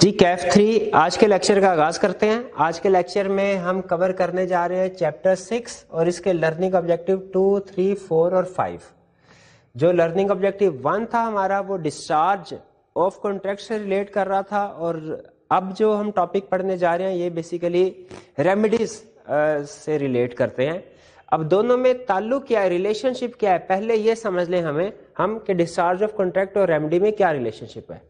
जी, Kaif three, आज के lecture का आगाज़ करते हैं। आज के लेक्चर में हम कवर करने जा रहे हैं चैप्टर सिक्स और इसके learning objective two three four और फाइव जो लर्निंग ऑब्जेक्टिव वन था हमारा, वो डिस्चार्ज ऑफ़ कॉन्ट्रैक्ट से रिलेट कर रहा था और अब जो हम टॉपिक पढ़ने जा रहे हैं, ये बेसिकली रेमेडीज से रिलेट करते हैं। अब दोनों में ताल्लुक क्या है रिलेशनशिप क्या है, पहले ये समझ लें हमें, हम कि डिस्चार्ज ऑफ़ कॉन्ट्रैक्ट और रेमेडी में क्या रिलेशनशिप है।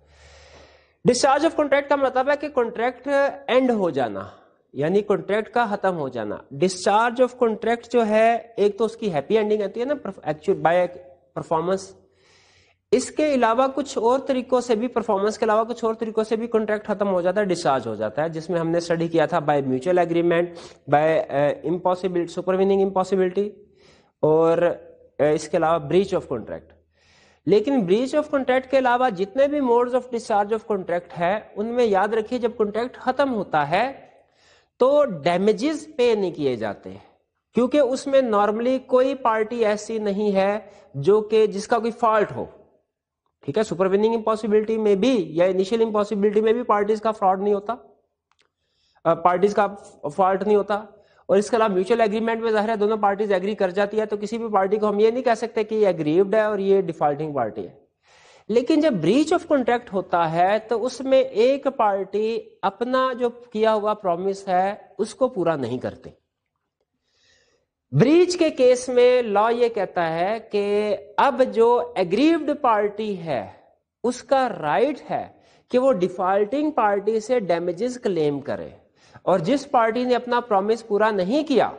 डिस्चार्ज ऑफ़ कॉन्ट्रैक्ट का मतलब है कि कॉन्ट्रैक्ट एंड हो जाना यानी कॉन्ट्रैक्ट का खत्म हो जाना। डिस्चार्ज ऑफ़ कॉन्ट्रैक्ट जो है एक तो उसकी हैप्पी एंडिंग आती है ना एक्चुअल बाय परफॉर्मेंस इसके अलावा कुछ और तरीकों से भी परफॉर्मेंस के अलावा कुछ और तरीकों से भी कॉन्ट्रैक्ट खत्म हो जाता है डिस्चार्ज हो जाता है जिसमें हमने स्टडी किया था by mutual agreement by impossibility supervening impossibility और uh, इसके अलावा ब्रीच ऑफ़ कॉन्ट्रैक्ट लेकिन ब्रीच ऑफ़ कॉन्ट्रैक्ट के अलावा जितने भी modes of discharge of contract है, उनमें याद रखिए, जब कॉन्ट्रैक्ट खत्म होता है तो डैमेजेस पे नहीं किए जाते। क्योंकि उसमें नॉर्मली कोई पार्टी ऐसी नहीं है जो कि जिसका कोई फॉल्ट हो। ठीक है? सुपरविनिंग इम्पॉसिबिलिटी में भी या इनिशियल इम्पॉसिबिलिटी में भी पार्टीज़ का फ्रॉड नहीं होता। पार्टीज़ का फॉल्ट नहीं होता। और इसके अलावा म्यूचुअल एग्रीमेंट में ज़ाहिर है दोनों पार्टीज़ एग्री कर जाती है तो किसी भी पार्टी को हम ये नहीं कह सकते कि ये एग्रीव्ड है और ये डिफॉल्टिंग पार्टी है। लेकिन जब ब्रीच ऑफ़ कॉन्ट्रैक्ट होता है तो उसमें एक पार्टी अपना जो किया हुआ प्रॉमिस है, उसको पूरा नहीं करते। ब्रीच के केस में लॉ ये कहता है कि अब जो एग्रीव्ड पार्टी है, उसका राइट है कि वो डिफॉल्टिंग पार्टी से डैमेजेस क्लेम करे। और जिस पार्टी ने अपना प्रॉमिस पूरा नहीं किया,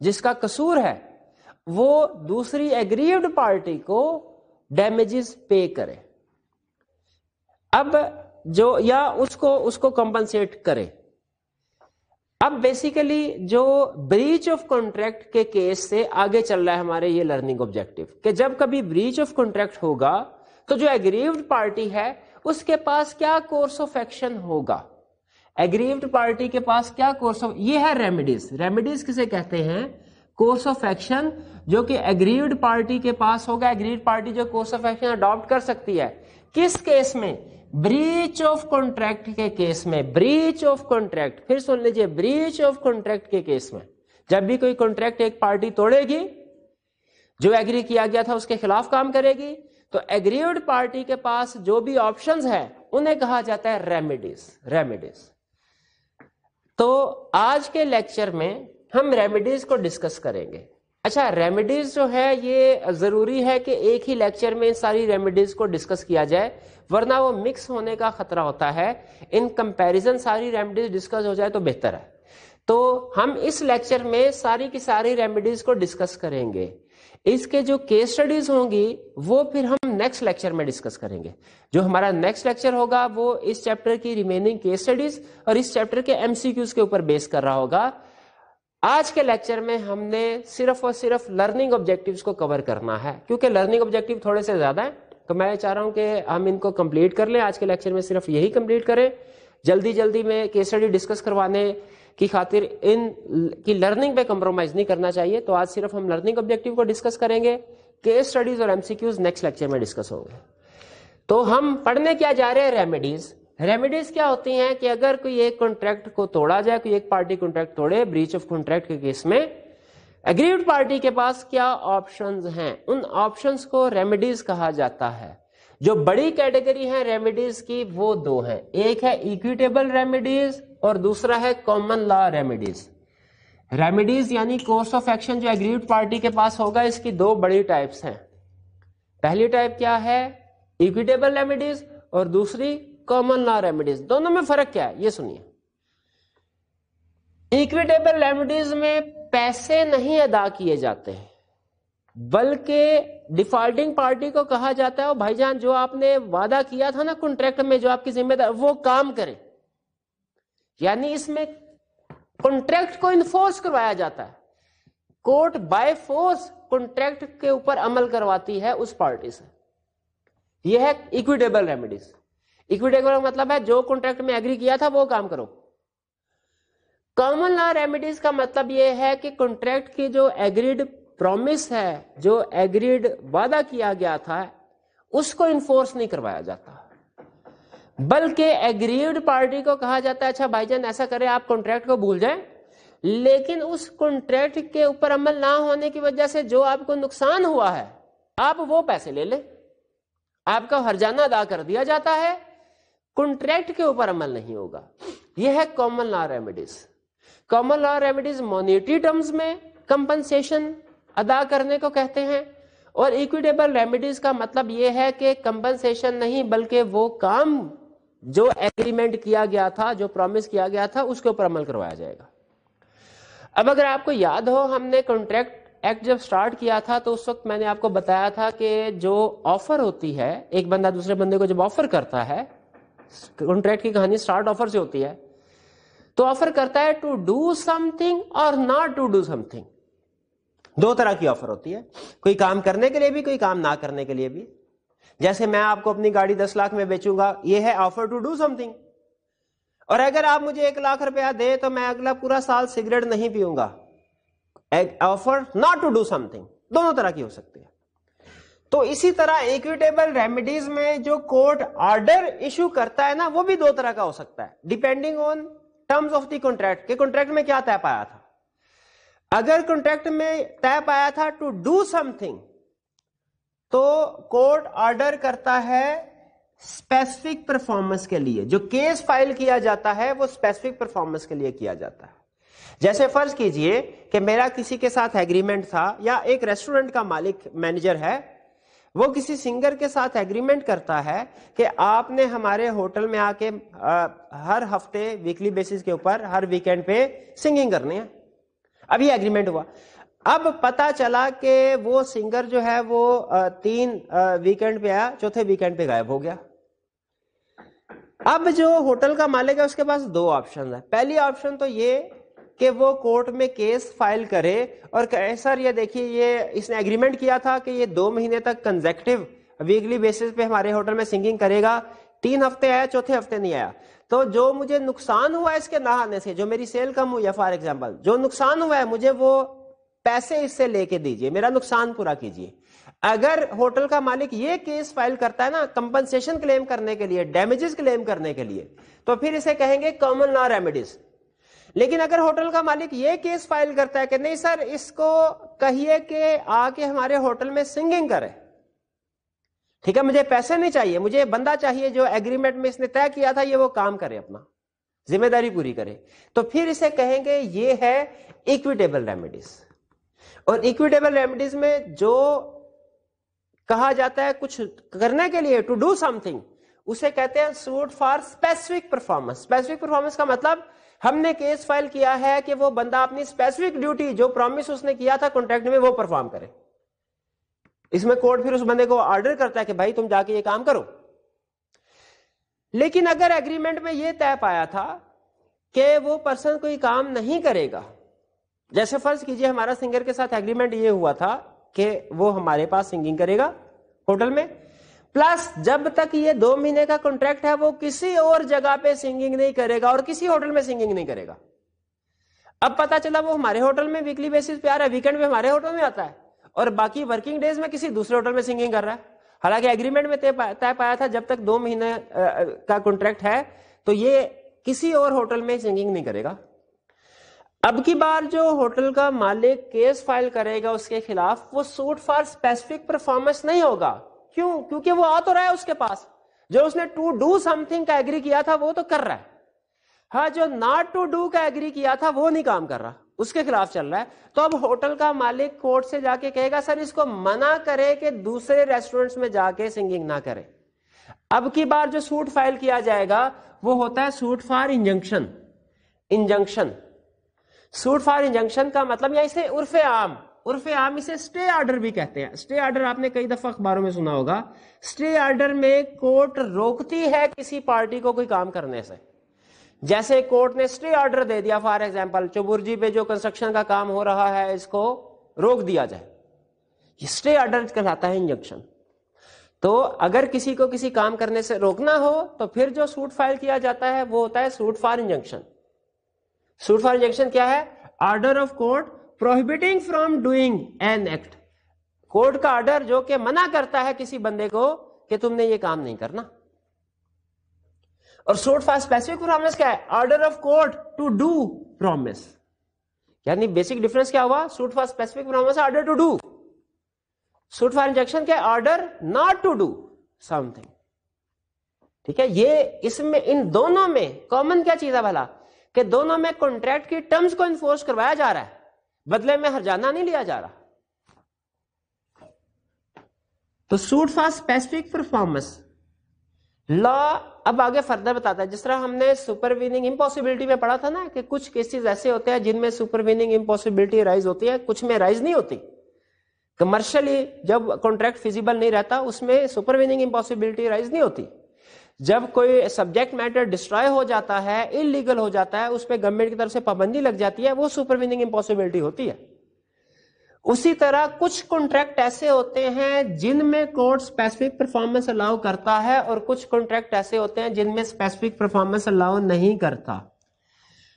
जिसका कसूर है, वो दूसरी एग्रीव्ड पार्टी को डैमेजेस पे करे। अब जो, या उसको उसको कंपनसेट करे। अब बेसिकली जो ब्रीच ऑफ़ कॉन्ट्रैक्ट के केस से आगे चल रहा है हमारे ये लर्निंग ऑब्जेक्टिव कि जब कभी ब्रीच ऑफ़ कॉन्ट्रैक्ट होगा तो जो एग्रीव्ड पार्टी है, उसके पास क्या कोर्स ऑफ़ एक्शन होगा? एग्रीव्ड पार्टी के पास क्या कोर्स ऑफ़ ये है रेमेडीज रेमेडीज किसे कहते हैं? कोर्स ऑफ़ एक्शन जो कि एग्रीव्ड पार्टी के पास होगा। एग्रीव्ड पार्टी जो कोर्स ऑफ़ एक्शन अडॉप्ट कर सकती है। किस केस में? ब्रीच ऑफ़ कॉन्ट्रैक्ट के केस में। ब्रीच ऑफ़ कॉन्ट्रैक्ट फिर सुन लीजिए ब्रीच ऑफ़ कॉन्ट्रैक्ट के केस में। जब भी कोई कॉन्ट्रैक्ट एक पार्टी तोड़ेगी, जो एग्री किया गया था उसके खिलाफ काम करेगी तो एग्रीव्ड पार्टी के पास जो भी ऑप्शंस है, उन्हें कहा जाता है रेमेडीज रेमेडीज तो आज के लेक्चर में हम रेमेडीज को डिस्कस करेंगे। अच्छा रेमेडीज जो है, ये ज़रूरी है कि एक ही लेक्चर में सारी रेमेडीज को डिस्कस किया जाए, वरना वो मिक्स होने का खतरा होता है। इन कंपैरिजन सारी रेमेडीज डिस्कस हो जाए तो बेहतर है। तो हम इस लेक्चर में सारी की सारी रेमेडीज को डिस्कस करेंगे। इसके जो केस स्टडीज़ होंगी, वो फिर हम नेक्स्ट लेक्चर में डिस्कस करेंगे। जो हमारा नेक्स्ट लेक्चर होगा, वो इस चैप्टर की रिमेनिंग केस स्टडीज़ और इस चैप्टर के एमसीक्यूज के ऊपर बेस कर रहा होगा। आज के लेक्चर में हमने सिर्फ़ और सिर्फ़ लर्निंग ऑब्जेक्टिव्स को कवर करना है, क्योंकि लर्निंग ऑब्जेक्टिव थोड़े से ज़्यादा है। तो मैं चाह रहा हूँ कि हम इनको कंप्लीट कर लें। आज के लेक्चर में सिर्फ़ यही कंप्लीट करें। जल्दी जल्दी में केस स्टडी डिस्कस करवाने। की खातिर इन की लर्निंग पे कम्प्रोमाइज नहीं करना चाहिए तो आज सिर्फ़ हम लर्निंग ऑब्जेक्टिव को डिस्कस करेंगे केस स्टडीज़ और एमसीक्यूज नेक्स्ट लेक्चर में डिस्कस होंगे। तो हम पढ़ने क्या जा रहे हैं रेमेडीज रेमेडीज क्या होती हैं कि अगर कोई एक कॉन्ट्रैक्ट को तोड़ा जाए, कोई एक पार्टी कॉन्ट्रैक्ट तोड़े ब्रीच ऑफ़ कॉन्ट्रैक्ट के केस में एग्रीड पार्टी के पास क्या ऑप्शंस हैं? उन ऑप्शंस को रेमेडीज कहा जाता है। जो बड़ी कैटेगरी है रेमेडीज की, वो दो हैं। एक है इक्विटेबल रेमेडीज और दूसरा है कॉमन लॉ रेमेडीज रेमेडीज यानी कोर्स ऑफ़ एक्शन जो एग्रीड पार्टी के पास होगा, इसकी दो बड़ी टाइप्स हैं। पहली टाइप क्या है? इक्विटेबल रेमेडीज और दूसरी कॉमन लॉ रेमेडीज दोनों में फ़र्क क्या है? ये सुनिए। इक्विटेबल रेमेडीज में पैसे नहीं अदा किए जाते हैं, बल्कि डिफॉल्टिंग पार्टी को कहा जाता है भाईजान, जो आपने वादा किया था ना कॉन्ट्रैक्ट में जो आपकी जिम्मेदार वो काम करे। यानी इसमें कॉन्ट्रैक्ट को इन्फोर्स करवाया जाता है। कोर्ट बाय फोर्स कॉन्ट्रैक्ट के ऊपर अमल करवाती है उस पार्टी से। यह है इक्विटेबल रेमेडीज इक्विटेबल मतलब है, जो कॉन्ट्रैक्ट में एग्री किया था, वो काम करो। कॉमन लॉ रेमेडीज का मतलब यह है कि कॉन्ट्रैक्ट की जो एग्रीड प्रॉमिस है, जो एग्रीड वादा किया गया था, उसको इन्फोर्स नहीं करवाया जाता। बल्कि एग्रीव्ड पार्टी को कहा जाता है अच्छा भाईजान, ऐसा करें, आप कॉन्ट्रैक्ट को भूल जाएँ। लेकिन उस कॉन्ट्रैक्ट के ऊपर अमल ना होने की वजह से जो आपको नुकसान हुआ है, आप वो पैसे ले लें। आपका हरजाना अदा कर दिया जाता है। कॉन्ट्रैक्ट के ऊपर अमल नहीं होगा। यह है common law remedies common law remedies monetary terms में कंपनसेशन अदा करने को कहते हैं। और इक्विटेबल रेमेडीज का मतलब यह है कि कंपनसेशन नहीं, बल्कि वो काम जो एग्रीमेंट किया गया था, जो प्रॉमिस किया गया था, उसके ऊपर अमल करवाया जाएगा। अब अगर आपको याद हो, हमने कॉन्ट्रैक्ट एक्ट जब स्टार्ट किया था तो उस वक्त मैंने आपको बताया था कि जो ऑफ़र होती है, एक बंदा दूसरे बंदे को जब ऑफ़र करता है कॉन्ट्रैक्ट की कहानी स्टार्ट ऑफ़र से होती है तो ऑफ़र करता है टू डू समथिंग और नॉट टू डू समथिंग दो तरह की ऑफ़र होती है, कोई काम करने के लिए भी, कोई काम ना करने के लिए भी। जैसे मैं आपको अपनी गाड़ी दस लाख में बेचूँगा, ये है ऑफ़र टू डू समथिंग और अगर आप मुझे एक लाख रुपया दे तो मैं अगला पूरा साल सिगरेट नहीं पीऊँगा। Offer not to do something दोनों तरह की हो सकती है। तो इसी तरह इक्विटेबल रेमेडीज में जो कोर्ट ऑर्डर इशू करता है ना, वो भी दो तरह का हो सकता है। Depending on terms of the contract के कॉन्ट्रैक्ट में क्या तय पाया था। अगर कॉन्ट्रैक्ट में तय पाया था टू डू समथिंग तो कोर्ट ऑर्डर करता है स्पेसिफिक परफॉर्मेंस के लिए। जो केस फ़ाइल किया जाता है, वो स्पेसिफिक परफॉर्मेंस के लिए किया जाता है। जैसे फ़र्ज़ कीजिए कि मेरा किसी के साथ एग्रीमेंट था या एक रेस्टोरेंट का मालिक, मैनेजर है, वो किसी सिंगर के साथ एग्रीमेंट करता है कि आपने हमारे होटल में आके हर हफ़्ते वीकली बेसिस के ऊपर, हर वीकेंड पे सिंगिंग करनी है। अभी एग्रीमेंट हुआ। अब पता चला कि वो सिंगर जो है वो तीन वीकेंड पे आया, चौथे वीकेंड पे गायब हो गया। अब जो होटल का मालिक है, उसके पास दो ऑप्शन है। पहली ऑप्शन तो ये कि वो कोर्ट में केस फ़ाइल करे और कहे सर ये देखिए, ये इसने एग्रीमेंट किया था कि ये दो महीने तक कंजेक्टिव वीकली बेसिस पे हमारे होटल में सिंगिंग करेगा। तीन हफ़्ते आया, चौथे हफ़्ते नहीं आया। तो जो मुझे नुकसान हुआ इसके ना आने से, जो मेरी सेल कम हुई है फॉर एग्ज़ाम्पल जो नुकसान हुआ है, मुझे वो पैसे इससे लेके दीजिए, मेरा नुकसान पूरा कीजिए। अगर होटल का मालिक ये केस फ़ाइल करता है ना कंपनसेशन क्लेम करने के लिए डैमेजेस क्लेम करने के लिए तो फिर इसे कहेंगे कॉमन लॉ रेमेडीज लेकिन अगर होटल का मालिक ये केस फ़ाइल करता है कि नहीं सर, इसको कहिए कि आके हमारे होटल में सिंगिंग करे। ठीक है, मुझे पैसे नहीं चाहिए, मुझे बंदा चाहिए जो एग्रीमेंट में इसने तय किया था, ये वो काम करे अपना, ज़िम्मेदारी पूरी करे। तो फिर इसे कहेंगे ये है इक्विटेबल रेमेडीज और इक्विटेबल रेमेडीज में जो कहा जाता है कुछ करने के लिए टू डू समथिंग उसे कहते हैं suit for specific performance specific performance का मतलब हमने केस फ़ाइल किया है कि वो बंदा अपनी स्पेसिफिक ड्यूटी जो प्रॉमिस उसने किया था कॉन्ट्रैक्ट में, वो परफॉर्म करे। इसमें कोर्ट फिर उस बंदे को ऑर्डर करता है कि भाई तुम जाके ये काम करो। लेकिन अगर एग्रीमेंट में ये तय पाया था कि वो पर्सन कोई काम नहीं करेगा जैसे फ़र्ज़ कीजिए हमारा सिंगर के साथ एग्रीमेंट ये हुआ था कि वो हमारे पास सिंगिंग करेगा होटल में। प्लस जब तक ये दो महीने का कॉन्ट्रैक्ट है, वो किसी और जगह पे सिंगिंग नहीं करेगा और किसी होटल में सिंगिंग नहीं करेगा। अब पता चला वो हमारे होटल में वीकली बेसिस पे आ रहा है वीकेंड पे हमारे होटल में आता है और बाकी वर्किंग डेज़ में किसी दूसरे होटल में सिंगिंग कर रहा है। हालाँकि एग्रीमेंट में तय पाया था जब तक दो महीने का कॉन्ट्रैक्ट है तो ये किसी और होटल में सिंगिंग नहीं करेगा। अब की बार जो होटल का मालिक केस फ़ाइल करेगा उसके खिलाफ, वो सूट फॉर स्पेसिफिक परफॉर्मेंस नहीं होगा। क्यों? क्योंकि वो आ तो रहा है उसके पास। जो उसने टू डू समथिंग का एग्री किया था, वो तो कर रहा है। हाँ जो नॉट टू डू का एग्री किया था, वो नहीं काम कर रहा। उसके खिलाफ चल रहा है। तो अब होटल का मालिक कोर्ट से जाके कहेगा, सर, इसको मना करे कि दूसरे रेस्टोरेंट्स में जाके सिंगिंग ना करे। अब की बार जो सूट फ़ाइल किया जाएगा, वो होता है suit for injunction injunction suit for injunction का मतलब या इसे उर्फ़ आम? उर्फ़ आम इसे स्टे ऑर्डर भी कहते हैं। स्टे ऑर्डर आपने कई दफ़ा अखबारों में सुना होगा। स्टे ऑर्डर में कोर्ट रोकती है किसी पार्टी को कोई काम करने से। जैसे कोर्ट ने स्टे ऑर्डर दे दिया फॉर एग्ज़ाम्पल चुबुर्जी पे जो कंस्ट्रक्शन का काम हो रहा है, इसको रोक दिया जाए। स्टे ऑर्डर कहलाता है इंजंक्शन तो अगर किसी को किसी काम करने से रोकना हो तो फिर जो सूट फ़ाइल किया जाता है, वो होता है suit for injection suit for injection क्या है? Order of court prohibiting from doing an act court का ऑर्डर जो कि मना करता है किसी बंदे को कि तुमने ये काम नहीं करना। और सूट फॉर स्पेसिफिक परफॉर्मेंस क्या है? Order of court to do promise यानी बेसिक डिफरेंस क्या हुआ? Suit for specific performance order to do suit for injection क्या है? Order not to do something ठीक है? ये इसमें, इन दोनों में कॉमन क्या चीज़ है भला? कि दोनों में कॉन्ट्रैक्ट की टर्म्स को इन्फोर्स करवाया जा रहा है। बदले में हरजाना नहीं लिया जा रहा। तो suit for specific performance law अब आगे फर्दर बताता है। जिस तरह हमने सुपरविनिंग इम्पॉसिबिलिटी में पढ़ा था ना कि कुछ केसेस ऐसे होते हैं जिनमें सुपरविनिंग इम्पॉसिबिलिटी राइज होती है, कुछ में राइज नहीं होती। कमर्शियली जब कॉन्ट्रैक्ट फिजिबल नहीं रहता, उसमें सुपरविनिंग इम्पॉसिबिलिटी राइज नहीं होती। जब कोई सब्जेक्ट मैटर डिस्ट्रॉय हो जाता है इलीगल हो जाता है उस पर गवर्नमेंट की तरफ़ से पाबंदी लग जाती है वो सुपरविनिंग इम्पॉसिबिलिटी होती है। उसी तरह कुछ कॉन्ट्रैक्ट ऐसे होते हैं जिनमें कोर्ट स्पेसिफिक परफॉर्मेंस अलाउ करता है और कुछ कॉन्ट्रैक्ट ऐसे होते हैं जिनमें स्पेसिफिक परफॉर्मेंस अलाउ नहीं करता।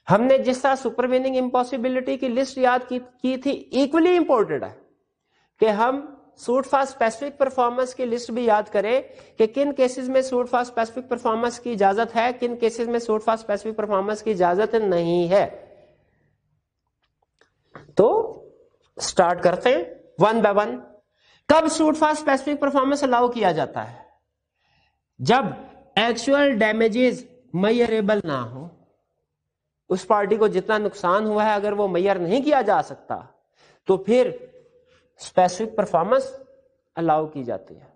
हमने जिस तरह सुपरविनिंग इम्पॉसिबिलिटी की लिस्ट याद की, की थी इक्वली इंपॉर्टेंट है कि हम सूट फॉर स्पेसिफिक परफॉर्मेंस की लिस्ट भी याद करें कि किन केसेस में सूट फॉर स्पेसिफिक परफॉर्मेंस की इजाज़त है, किन केसेस में सूट फॉर स्पेसिफिक परफॉर्मेंस की इजाज़त नहीं है। तो स्टार्ट करते हैं वन बाय वन कब suit for specific performance allow किया जाता है? जब एक्चुअल डैमेजेस मैयरेबल ना हो, उस पार्टी को जितना नुकसान हुआ है अगर वो मैयर नहीं किया जा सकता तो फिर स्पेसिफिक परफॉर्मेंस अलाउ की जाती है।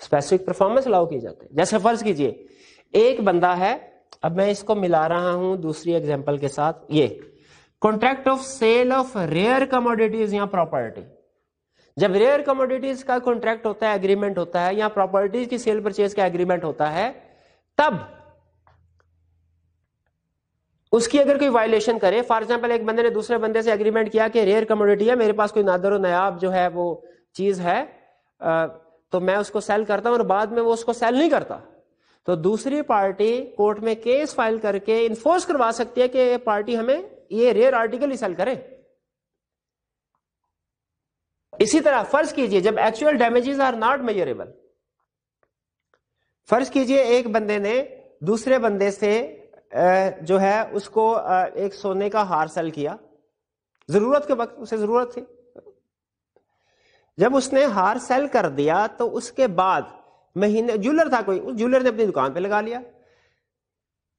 स्पेसिफिक परफॉर्मेंस अलाउ की जाती है। जैसे फ़र्ज़ कीजिए, एक बंदा है, अब मैं इसको मिला रहा हूँ दूसरी एग्जांपल के साथ, ये। Contract of sale of rare commodities या प्रॉपर्टी जब रेयर कमोडिटीज का कॉन्ट्रैक्ट होता है एग्रीमेंट होता है, या प्रॉपर्टीज़ की सेल परचेज का एग्रीमेंट होता है, तब उसकी अगर कोई वायलेशन करे फॉर एग्ज़ाम्पल एक बंदे ने दूसरे बंदे से एग्रीमेंट किया कि रेयर कमोडिटी है, मेरे पास कोई नादर नयाब जो है वो चीज़ है तो मैं उसको सेल करता हूँ और बाद में वो उसको सेल नहीं करता। तो दूसरी पार्टी कोर्ट में केस फ़ाइल करके इन्फोर्स करवा सकती है कि ये पार्टी हमें ये रेयर आर्टिकल ही सेल करे। इसी तरह फ़र्ज़ कीजिए, जब actual damages are not measurable फ़र्ज़ कीजिए एक बंदे ने दूसरे बंदे से जो है, उसको एक सोने का हार सेल किया। ज़रूरत के वक्त उसे ज़रूरत थी। जब उसने हार सेल कर दिया तो उसके बाद महीने, ज्वेलर था कोई, उस ज्वेलर ने अपनी दुकान पे लगा लिया।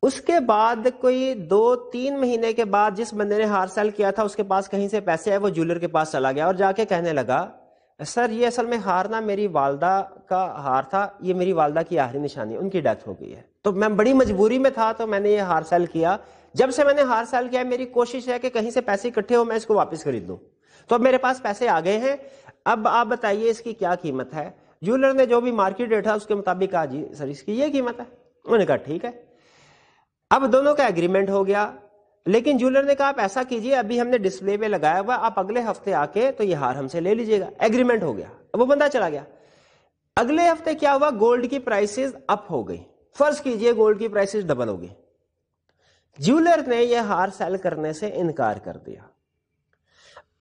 उसके बाद कोई दो, तीन महीने के बाद जिस बंदे ने हार सेल किया था, उसके पास कहीं से पैसे आए, वो ज्वेलर के पास चला गया और जाके कहने लगा, सर, ये असल में हार ना मेरी वालदा का हार था, ये मेरी वालदा की आखिरी निशानी उनकी डेथ हो गई है। तो मैं बड़ी मजबूरी में था तो मैंने ये हार सेल किया। जब से मैंने हार सेल किया, मेरी कोशिश है कि कहीं से पैसे इकट्ठे हो, मैं इसको वापस खरीद दूँ तो अब मेरे पास पैसे आ गए हैं। अब आप बताइए, इसकी क्या कीमत है? ज्वेलर ने जो भी मार्केट रेट है उसके मुताबिक कहा जी सर, इसकी ये कीमत है। उन्होंने कहा, ठीक है। अब दोनों का एग्रीमेंट हो गया। लेकिन ज्वेलर ने कहा, आप ऐसा कीजिए, अभी हमने डिस्प्ले पे लगाया हुआ आप अगले हफ़्ते आके तो ये हार हमसे ले लीजिएगा। एग्रीमेंट हो गया। अब वो बंदा चला गया। अगले हफ़्ते क्या हुआ? गोल्ड की प्राइसेस अप हो गई। फ़र्ज़ कीजिए गोल्ड की प्राइसेस डबल हो गई। ज्वेलर ने यह हार सेल करने से इनकार कर दिया।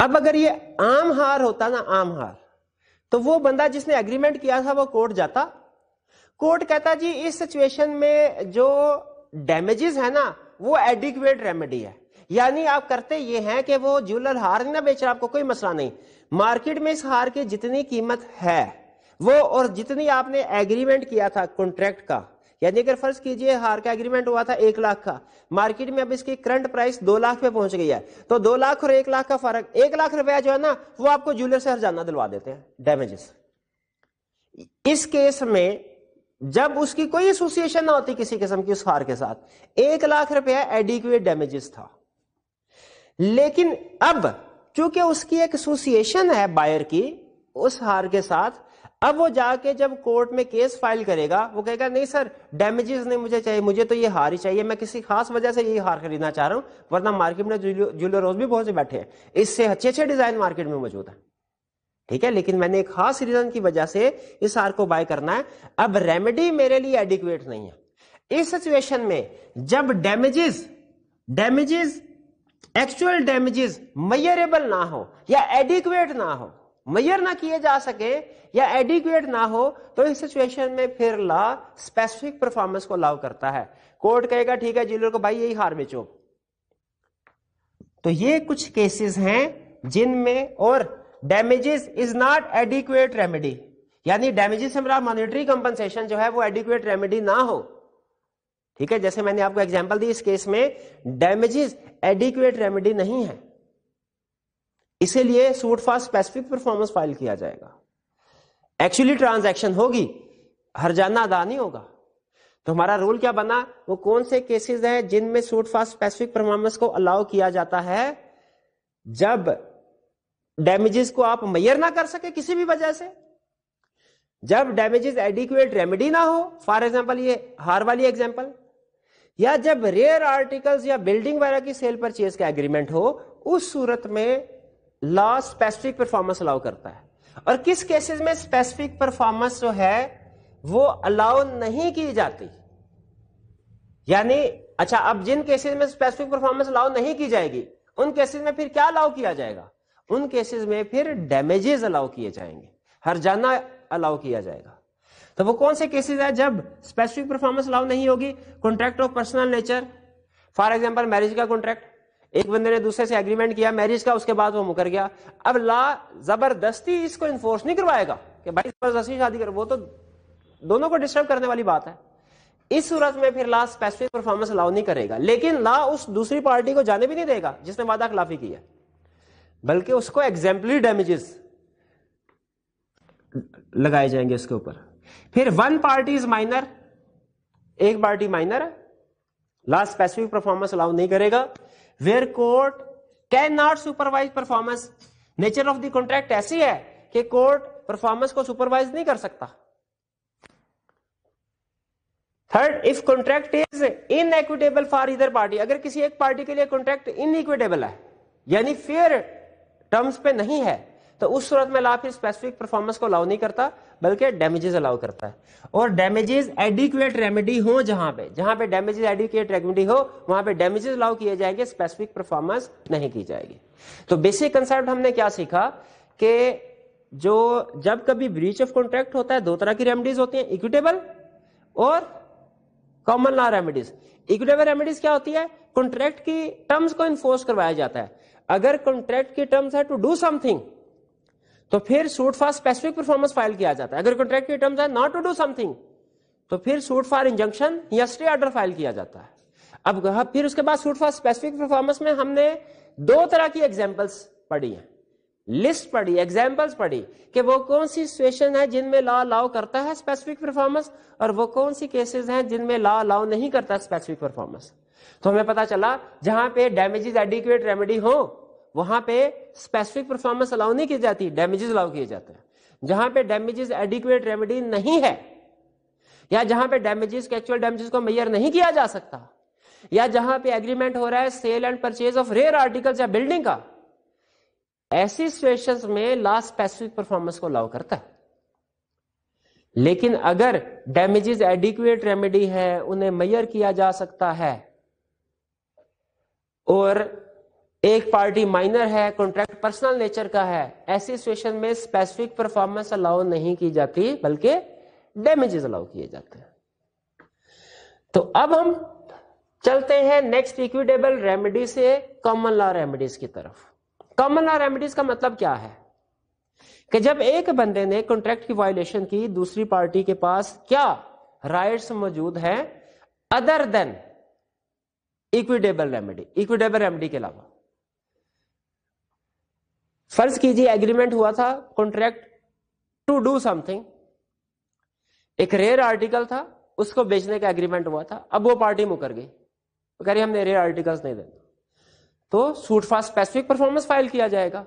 अब अगर ये आम हार होता ना, आम हार तो वो बंदा जिसने एग्रीमेंट किया था, वो कोर्ट जाता। कोर्ट कहता, जी, इस सिचुएशन में जो डैमेजेस है ना, वो एडिक्वेट रेमेडी है। यानी आप करते ये हैं कि वो ज्वेलर हार ना बेच रहा, आपको कोई मसला नहीं। मार्केट में इस हार की जितनी कीमत है वो और जितनी आपने एग्रीमेंट किया था कॉन्ट्रैक्ट का, यानी अगर फ़र्ज़ कीजिए हार का एग्रीमेंट हुआ था एक लाख का मार्केट में अब इसकी करंट प्राइस दो लाख पे पहुँच गई है तो दो लाख और एक लाख का फ़र्क, एक लाख रुपया जो है ना, वो आपको ज्वेलर से हरजाना दिलवा देते हैं डैमेजेस इस केस में जब उसकी कोई एसोसिएशन ना होती किसी किस्म की उस हार के साथ, एक लाख रुपया एडिक्वेट डैमेजेस था. लेकिन अब, चूँकि उसकी एक एसोसिएशन है बायर की, उस हार के साथ अब वो जाके जब कोर्ट में केस फ़ाइल करेगा, वो कहेगा, नहीं सर डैमेजेस नहीं मुझे चाहिए, मुझे तो ये हार ही चाहिए, मैं किसी खास वजह से ये हार खरीदना चाह रहा हूँ, वरना मार्केट में ज्वेलरोज भी बहुत से बैठे हैं। इससे अच्छे अच्छे डिज़ाइन मार्केट में मौजूद है। ठीक है, लेकिन मैंने एक खास रीजन की वजह से इस हार को बाय करना है। अब रेमेडी मेरे लिए एडिक्वेट नहीं है। इस सिचुएशन में जब damages damages actual damages measurable ना हो या एडिक्वेट ना हो मैयर ना किए जा सके या एडिक्वेट ना हो तो इस सिचुएशन में फिर लॉ स्पेसिफिक परफॉर्मेंस को अलाउ करता है। कोर्ट कहेगा, ठीक है जीलर को भाई यही हार बेचो। तो ये कुछ केसेस हैं जिनमें और damages is not adequate remedy यानी डैमेजेस से मेरा मॉनिटरी कंपनसेशन जो है वो एडिक्वेट रेमेडी ना हो। ठीक है, जैसे मैंने आपको एग्ज़ाम्पल दी इस केस में डैमेजेस एडिक्वेट रेमेडी नहीं है। इसीलिए suit for specific performance file किया जाएगा। एक्चुअली ट्रांजैक्शन होगी। हरजाना अदा नहीं होगा। तो हमारा रूल क्या बना? वो कौन से केसेस हैं जिनमें सूट फॉर स्पेसिफिक परफॉर्मेंस को अलाउ किया जाता है? जब डैमेजेस को आप मैयर ना कर सके किसी भी वजह से। जब डैमेजेस एडिक्वेट रेमेडी ना हो फॉर एग्ज़ाम्पल ये हार वाली एग्ज़ाम्पल या जब रेयर आर्टिकल्स या बिल्डिंग वगैरह की सेल परचेज का एग्रीमेंट हो, उस सूरत में लॉ स्पेसिफिक परफॉर्मेंस अलाउ करता है। और किस केसेस में स्पेसिफिक परफॉर्मेंस जो है, वो अलाउ नहीं की जाती? यानी अच्छा अब जिन केसेस में स्पेसिफिक परफॉर्मेंस अलाउ नहीं की जाएगी, उन केसेस में फिर क्या अलाउ किया जाएगा? उन केसेस में फिर डैमेजेस अलाउ किए जाएँगे। हर जाना अलाउ किया जाएगा। तो वो कौन से केसेस है जब स्पेसिफिक परफॉर्मेंस अलाउ नहीं होगी? Contract of personal nature for example marriage का कॉन्ट्रैक्ट एक बंदे ने दूसरे से एग्रीमेंट किया मैरिज का, उसके बाद वो मुकर गया। अब ला ज़बरदस्ती इसको इन्फोर्स नहीं करवाएगा कि भाई ज़बरदस्ती शादी कर, वो तो दोनों को डिस्टर्ब करने वाली बात है। इस सूरत में फिर ला स्पेसिफिक परफॉर्मेंस अलाउ नहीं करेगा, लेकिन ला उस दूसरी पार्टी को जाने भी नहीं देगा, जिसने वादा खिलाफी की है। बल्कि उसको एग्जाम्पली डैमेजेस लगाए जाएँगे उसके ऊपर। फिर वन पार्टी इज़ माइनर एक पार्टी माइनर है। लास्ट स्पेसिफिक परफॉर्मेंस अलाउ नहीं करेगा। Where court can not supervise performance nature of the contract ऐसी है कि कोर्ट परफॉर्मेंस को सुपरवाइज नहीं कर सकता। Third if contract is in equitable for either party अगर किसी एक पार्टी के लिए कॉन्ट्रैक्ट इन इक्विटेबल है, यानी फेयर टर्म्स पे नहीं है तो उस सूरत में ला स्पेसिफिक परफॉर्मेंस को अलाउ नहीं करता, बल्कि डैमेजेस अलाउ करता है। और डैमेजेस एडिक्वेट रेमेडी हो जहाँ पे जहाँ पे डैमेजेस एडिक्वेट रेमेडी हो, वहाँ पे डैमेजेस अलाउ किए जाएँगे स्पेसिफिक परफॉर्मेंस नहीं की जाएगी। तो बेसिक कंसेप्ट हमने क्या सीखा कि जो, जब कभी ब्रीच ऑफ़ कॉन्ट्रैक्ट होता है, दो तरह की रेमेडीज होती हैं इक्विटेबल और common law remedies equitable remedies क्या होती है? कॉन्ट्रैक्ट की टर्म्स को इन्फोर्स करवाया जाता है। अगर कॉन्ट्रैक्ट की टर्म्स है टू डू समथिंग तो फिर suit for specific performance file किया जाता है। अगर कॉन्ट्रैक्ट की टर्म्स है नॉट टू डू समथिंग तो फिर सूट फॉर इंजंक्शन या स्टे ऑर्डर फ़ाइल किया जाता है। अब फिर उसके बाद सूट फॉर स्पेसिफिक परफॉर्मेंस में हमने दो तरह की एग्जाम्पल्स पढ़ी हैं। लिस्ट पढ़ी एग्जाम्पल्स पढ़ी कि वो कौन सी सिचुएशन है जिनमें लॉ अलाउ करता है स्पेसिफिक परफॉर्मेंस और वो कौन सी केसेस हैं जिनमें लॉ अलाउ नहीं करता स्पेसिफिक परफॉर्मेंस तो हमें पता चला, जहाँ पे डैमेजेस एडिक्वेट रेमेडी हो वहाँ पे स्पेसिफिक परफॉर्मेंस अलाउ नहीं की जाती डैमेजेस अलाउ किए जाते हैं। जहाँ पे डैमेजेस एडिक्वेट रेमेडी नहीं है, या जहाँ पे डैमेजेस एक्चुअल डैमेजेस को मैयर नहीं किया जा सकता, या जहाँ पे एग्रीमेंट हो रहा है sale and purchase of rare articles या बिल्डिंग का, ऐसी सिचुएशंस में लास्ट स्पेसिफिक परफॉर्मेंस को अलाउ करता है। लेकिन अगर डैमेजेस एडिक्वेट रेमेडी है, उन्हें मैयर किया जा सकता है, और एक पार्टी माइनर है कॉन्ट्रैक्ट पर्सनल नेचर का है, ऐसी सिचुएशन में स्पेसिफिक परफॉर्मेंस अलाउ नहीं की जाती, बल्कि डैमेजेस अलाउ किए जाते हैं। तो अब हम चलते हैं नेक्स्ट इक्विटेबल रेमेडी से कॉमन लॉ रेमेडीज की तरफ़। कॉमन लॉ रेमेडीज का मतलब क्या है? कि जब एक बंदे ने कॉन्ट्रैक्ट की वायलेशन की, दूसरी पार्टी के पास क्या राइट्स मौजूद हैं other than equitable remedy equitable remedy के अलावा। फ़र्ज़ कीजिए एग्रीमेंट हुआ था कॉन्ट्रैक्ट टू डू समथिंग एक रेयर आर्टिकल था, उसको बेचने का एग्रीमेंट हुआ था, अब वो पार्टी मुकर गई। तो कह रही, हमने रेयर आर्टिकल्स नहीं देना तो suit for specific performance file किया जाएगा,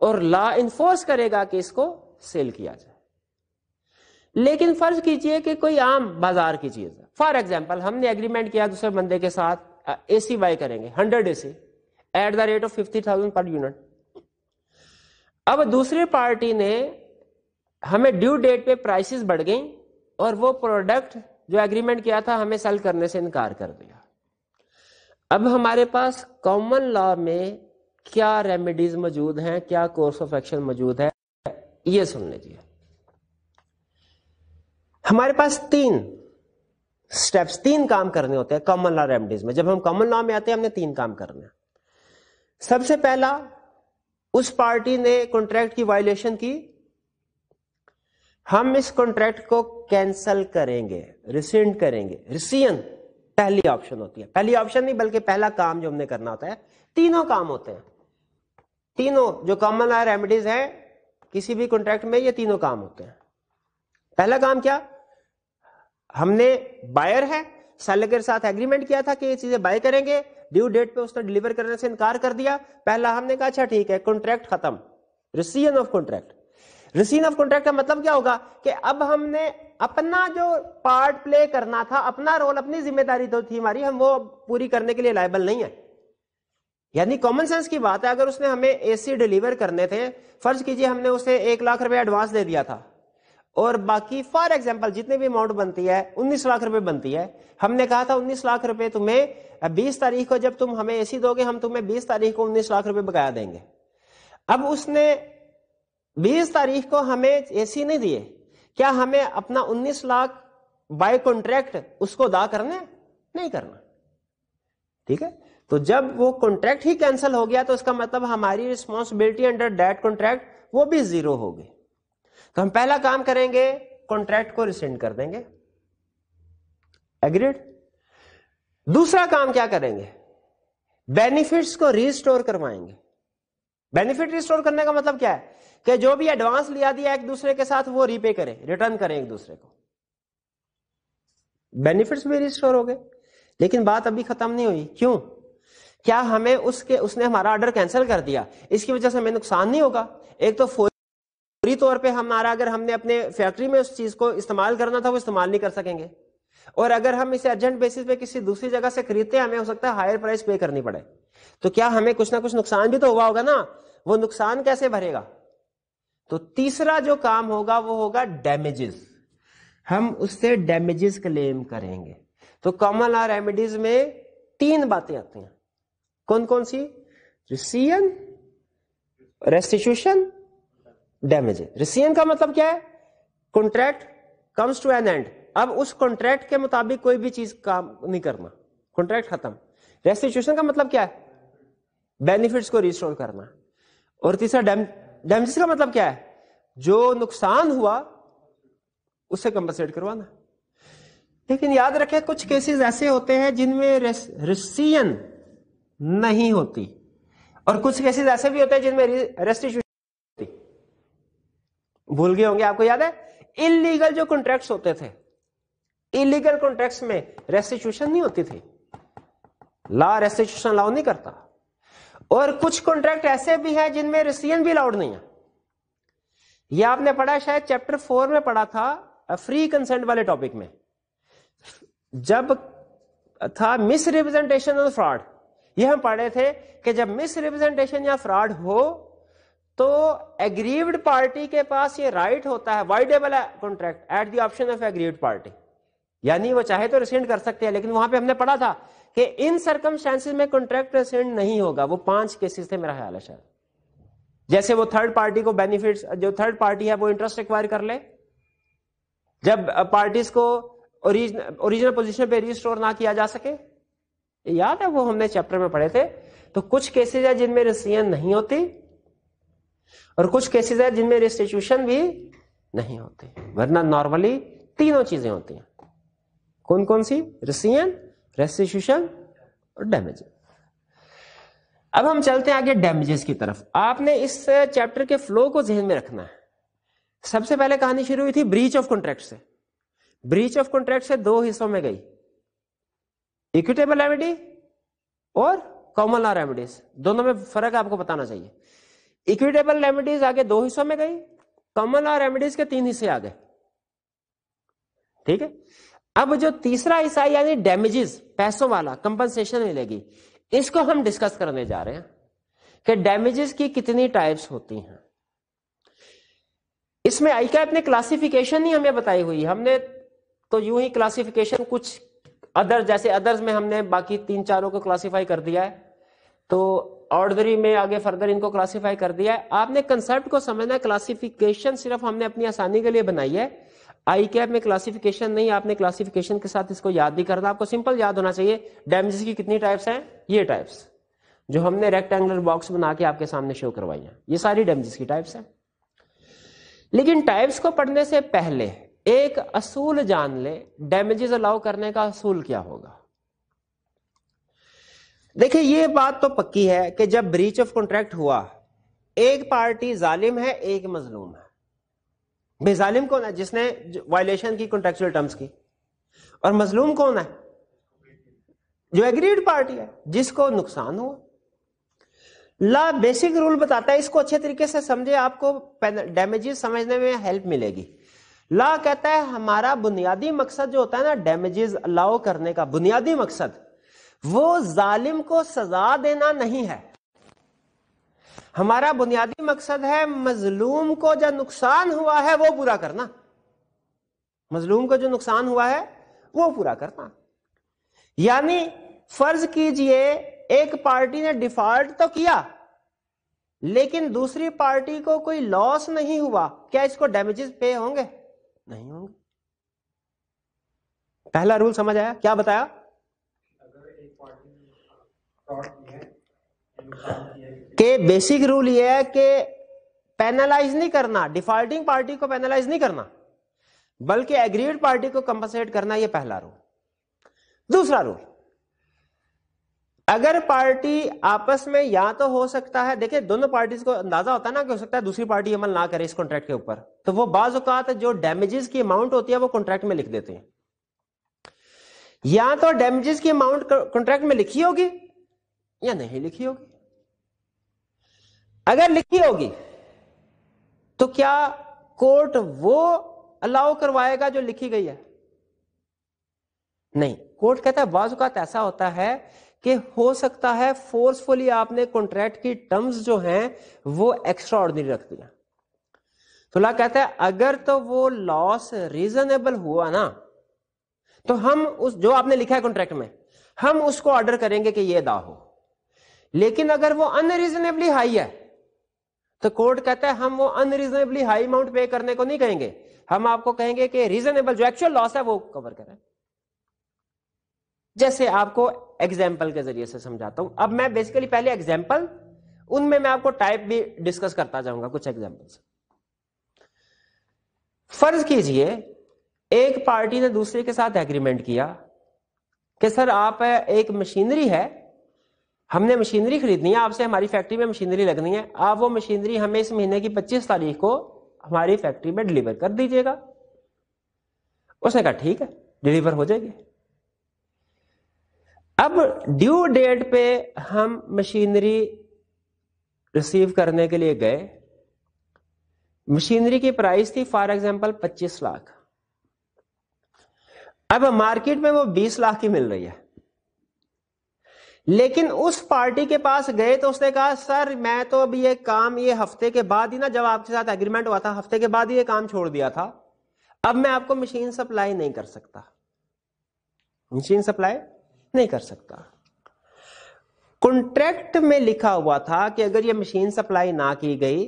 और लॉ इन्फोर्स करेगा कि इसको सेल किया जाए। लेकिन फ़र्ज़ कीजिए कि कोई आम बाज़ार की चीज़ है। फॉर एग्ज़ाम्पल हमने एग्रीमेंट किया दूसरे बंदे के साथ एसी बाय करेंगे hundred AC at the rate of fifty thousand per unit अब दूसरी पार्टी ने हमें ड्यू डेट पे प्राइसेस बढ़ गई और वो प्रोडक्ट जो एग्रीमेंट किया था हमें सेल करने से इनकार कर दिया। अब हमारे पास कॉमन लॉ में क्या रेमेडीज मौजूद हैं, क्या कोर्स ऑफ़ एक्शन मौजूद है, ये सुन लीजिए। हमारे पास तीन स्टेप्स तीन काम करने होते हैं कॉमन लॉ रेमेडीज में। जब हम कॉमन लॉ में आते हैं, हमने तीन काम करने सबसे पहला उस पार्टी ने कॉन्ट्रैक्ट की वायलेशन की। हम इस कॉन्ट्रैक्ट को कैंसल करेंगे, रिसेंड करेंगे। रिसियन पहली ऑप्शन होती है। पहली ऑप्शन नहीं, बल्कि पहला काम जो हमने करना होता है, तीनों काम होते हैं। तीनों जो कॉमन लॉ रेमेडीज है, किसी भी कॉन्ट्रैक्ट में ये तीनों काम होते हैं। पहला काम क्या? हमने बायर है सेलर के साथ एग्रीमेंट किया था कि ये चीज़ें बाय करेंगे ड्यू डेट पे उसने डिलीवर करने से इनकार कर दिया। पहला हमने कहा अच्छा ठीक है कॉन्ट्रैक्ट खत्म। Rescission of contract rescission of contract का मतलब क्या होगा कि अब हमने अपना जो पार्ट प्ले करना था, अपना रोल अपनी ज़िम्मेदारी तो थी हमारी, हम वो पूरी करने के लिए लाइबल नहीं है। यानी कॉमन सेंस की बात है, अगर उसने हमें एसी डिलीवर करने थे, फ़र्ज़ कीजिए हमने उसे एक लाख रुपए एडवांस दे दिया था। और बाकी फॉर एग्ज़ाम्पल जितने भी अमाउंट बनती है, उन्नीस लाख रुपए बनती है। हमने कहा था उन्नीस लाख रुपए तुम्हें, बीस तारीख को जब तुम हमें एसी दोगे, हम तुम्हें बीस तारीख को उन्नीस लाख रुपए बकाया देंगे। अब उसने बीस तारीख को हमें एसी नहीं दिए। क्या हमें अपना उन्नीस लाख बाय कॉन्ट्रैक्ट उसको अदा करना है? नहीं करना। ठीक है? तो जब वो कॉन्ट्रैक्ट ही कैंसिल हो गया तो उसका मतलब हमारी रिस्पॉन्सिबिलिटी अंडर डेट कॉन्ट्रैक्ट वो भी ज़ीरो हो गई। तो हम पहला काम करेंगे कॉन्ट्रैक्ट को रिसेंड कर देंगे। एग्रीड दूसरा काम क्या करेंगे? बेनिफिट्स को रिस्टोर करवाएँगे। बेनिफिट रिस्टोर करने का मतलब क्या है? कि जो भी एडवांस लिया दिया एक दूसरे के साथ, वो रीपे करें रिटर्न करें एक दूसरे को। बेनिफिट्स भी रिस्टोर हो गए। लेकिन बात अभी खत्म नहीं हुई। क्यों? क्या हमें उसके, उसने हमारा ऑर्डर कैंसिल कर दिया। इसकी वजह से हमें नुकसान नहीं होगा। एक तो फौरी तौर पे हमारा, अगर हमने अपने फैक्ट्री में उस चीज़ को इस्तेमाल करना था, वो इस्तेमाल नहीं कर सकेंगे। और अगर हम इसे अर्जेंट बेसिस पे किसी दूसरी जगह से खरीदते हैं, हमें हो सकता है हायर प्राइस पे करनी पड़े। तो क्या हमें कुछ ना कुछ नुकसान भी तो हुआ होगा ना? वो नुकसान कैसे भरेगा? तो तीसरा जो काम होगा, वो होगा डैमेजेस हम उससे डैमेजेस क्लेम करेंगे। तो कॉमन लॉ रेमेडीज में तीन बातें आती हैं। कौन कौन सी? रिसियन रेस्टिट्यूशन डैमेज रिसियन का मतलब क्या है? Contract comes to an end अब उस कॉन्ट्रैक्ट के मुताबिक कोई भी चीज़ काम नहीं करना। कॉन्ट्रैक्ट खत्म। रेस्टिट्यूशन का मतलब क्या है? बेनिफिट्स को रिस्टोर करना। और तीसरा डैमेजेस का मतलब क्या है? जो नुकसान हुआ, उसे कंपनसेट करवाना। लेकिन याद रखें, कुछ केसेस ऐसे होते हैं जिनमें रिसियन नहीं होती। और कुछ केसेस ऐसे भी होते हैं जिनमें रेस्टिट्यूशन भूल गए होंगे आपको याद है? इलीगल जो कॉन्ट्रैक्ट्स होते थे इलीगल कॉन्ट्रैक्ट्स में रेस्टिट्यूशन नहीं होती थी। लॉ रेस्टिट्यूशन अलाउ नहीं करता। और कुछ कॉन्ट्रैक्ट ऐसे भी हैं जिनमें रिसियन भी अलाउड नहीं है। यह आपने पढ़ा शायद चैप्टर फोर में पढ़ा था फ्री कंसेंट वाले टॉपिक में। जब था मिस रिप्रेजेंटेशन ऑफ़ फ्रॉड यह हम पढ़े थे कि जब मिस रिप्रेजेंटेशन या फ्रॉड हो तो एग्रीव्ड पार्टी के पास ये राइट होता है voidable contract at the option of aggrieved party यानी वो चाहे तो रिसेंड कर सकते हैं, लेकिन वहाँ पे हमने पढ़ा था कि इन सरकमस्टांसिस में कॉन्ट्रैक्ट रिसेंड नहीं होगा। वो पाँच केसेस थे मेरा ख्याल है शायद। जैसे वो थर्ड पार्टी को बेनिफिट्स जो थर्ड पार्टी है, वो इंटरेस्ट एक्वायर कर ले। जब पार्टीज़ को ओरिजिनल पोजीशन पे रिस्टोर ना किया जा सके। याद है वो हमने चैप्टर में पढ़े थे? तो कुछ केसेज है जिनमें रिसियन नहीं होती। और कुछ केसेस है जिनमें रेस्टिट्यूशन भी नहीं होती वरना नॉर्मली तीनों चीज़ें होती हैं। कौन कौन सी? रिसियन रेस्टिट्यूशन और डैमेज अब हम चलते हैं आगे डैमेजेस की तरफ़। आपने इस चैप्टर के फ्लो को जहन में रखना है। सबसे पहले कहानी शुरू हुई थी ब्रीच ऑफ़ कॉन्ट्रैक्ट से। ब्रीच ऑफ़ कॉन्ट्रैक्ट से दो हिस्सों में गई। इक्विटेबल रेमेडी और कॉमन लॉ रेमेडीज दोनों में फ़र्क आपको बताना चाहिए। इक्विटेबल रेमेडीज आगे दो हिस्सों में गई कॉमन लॉ रेमेडीज के तीन हिस्से आ गए ठीक है? अब जो तीसरा हिस्सा, यानी डैमेजेस पैसों वाला कंपनसेशन मिलेगी, इसको हम डिस्कस करने जा रहे हैं कि डैमेजेस की कितनी टाइप्स होती हैं। इसमें आईकैप ने क्लासिफिकेशन ही हमें बताई हुई हमने तो यूँ ही क्लासिफिकेशन कुछ अदर जैसे अदर्स में हमने बाकी तीन चारों को क्लासिफाई कर दिया है। तो ऑर्डनरी में आगे फर्दर इनको क्लासिफाई कर दिया है। आपने कंसेप्ट को समझना क्लासिफिकेशन सिर्फ़ हमने अपनी आसानी के लिए बनाई है। आई कैप में क्लासिफिकेशन नहीं, आपने क्लासिफिकेशन के साथ इसको याद भी करना। आपको सिंपल याद होना चाहिए, डैमेजेस की कितनी टाइप्स हैं? ये टाइप्स जो हमने रेक्टेंगुलर बॉक्स बना के आपके सामने शो करवाई है। ये सारी डैमेजेस की टाइप्स हैं। लेकिन टाइप्स को पढ़ने से पहले एक असूल जान ले डैमेजेस अलाउ करने का असूल क्या होगा? देखिए, ये बात तो पक्की है कि जब ब्रीच ऑफ़ कॉन्ट्रैक्ट हुआ, एक पार्टी जालिम है, एक मजलूम है। बेजालिम कौन है? जिसने वायलेशन की कॉन्ट्रेक्चुअल टर्म्स की। और मजलूम कौन है? जो एग्रीड पार्टी है, जिसको नुकसान हुआ। ला बेसिक रूल बताता है, इसको अच्छे तरीके से समझे, आपको डैमेजेस समझने में हेल्प मिलेगी। ला कहता है, हमारा बुनियादी मकसद जो होता है ना डैमेजेस अलाउ करने का, बुनियादी मकसद वो जालिम को सजा देना नहीं है। हमारा बुनियादी मकसद है मजलूम को जो नुकसान हुआ है वो पूरा करना। मजलूम को जो नुकसान हुआ है वो पूरा करना। यानी फ़र्ज़ कीजिए, एक पार्टी ने डिफ़ॉल्ट तो किया, लेकिन दूसरी पार्टी को कोई लॉस नहीं हुआ। क्या इसको डैमेजेस पे होंगे? नहीं होंगे। पहला रूल समझ आया? क्या बताया? कि बेसिक रूल ये है कि पेनालाइज नहीं करना डिफॉल्टिंग पार्टी को पेनालाइज नहीं करना, बल्कि एग्रीड पार्टी को कंपनसेट करना यह पहला रूल दूसरा रूल अगर पार्टी आपस में या तो हो सकता है, देखिए दोनों पार्टीज़ को अंदाज़ा होता है ना कि हो सकता है दूसरी पार्टी अमल ना करे इस कॉन्ट्रैक्ट के ऊपर तो वो बाज जो डैमेजेस की अमाउंट होती है वो कॉन्ट्रैक्ट में लिख देते हैं। या तो डैमेजेस की अमाउंट कॉन्ट्रैक्ट में लिखी होगी या नहीं लिखी होगी? अगर लिखी होगी तो क्या कोर्ट वो अलाउ करवाएगा जो लिखी गई है? नहीं। कोर्ट कहता है, बाजुकात ऐसा होता है कि हो सकता है फोर्सफुली आपने कॉन्ट्रैक्ट की टर्म्स जो हैं, वो एक्स्ट्रा ऑर्डनरी रख दिया। तो ला कहता है, अगर तो वो लॉस रीजनेबल हुआ ना तो हम उस, जो आपने लिखा है कॉन्ट्रैक्ट में, हम उसको ऑर्डर करेंगे कि ये दा हो। लेकिन अगर वो अनरीजनेबली हाई है तो कोर्ट कहता है, हम वो अनरीजनेबली हाई अमाउंट पे करने को नहीं कहेंगे। हम आपको कहेंगे कि रीजनेबल जो एक्चुअल लॉस है, वो कवर करें। जैसे आपको एग्ज़ाम्पल के ज़रिए से समझाता हूँ। अब मैं बेसिकली पहले एग्ज़ाम्पल उनमें मैं आपको टाइप भी डिस्कस करता जाऊँगा, कुछ एग्जाम्पल्स फ़र्ज़ कीजिए, एक पार्टी ने दूसरे के साथ एग्रीमेंट किया कि, सर, आप एक मशीनरी है हमने मशीनरी खरीदनी है, आपसे हमारी फैक्ट्री में मशीनरी लगनी है। आप वो मशीनरी हमें इस महीने की 25 तारीख को हमारी फैक्ट्री में डिलीवर कर दीजिएगा। उसने कहा, ठीक है डिलीवर हो जाएगी। अब ड्यू डेट पे हम मशीनरी रिसीव करने के लिए गए। मशीनरी की प्राइस थी फॉर एग्जांपल 25 लाख। अब मार्केट में वो 20 लाख की मिल रही है। लेकिन उस पार्टी के पास गए तो उसने कहा, सर, मैं तो अभी ये काम ये हफ़्ते के बाद ही ना, जब आपके साथ एग्रीमेंट हुआ था, हफ़्ते के बाद ही ये काम छोड़ दिया था। अब मैं आपको मशीन सप्लाई नहीं कर सकता। मशीन सप्लाई नहीं कर सकता। कॉन्ट्रैक्ट में लिखा हुआ था कि अगर ये मशीन सप्लाई ना की गई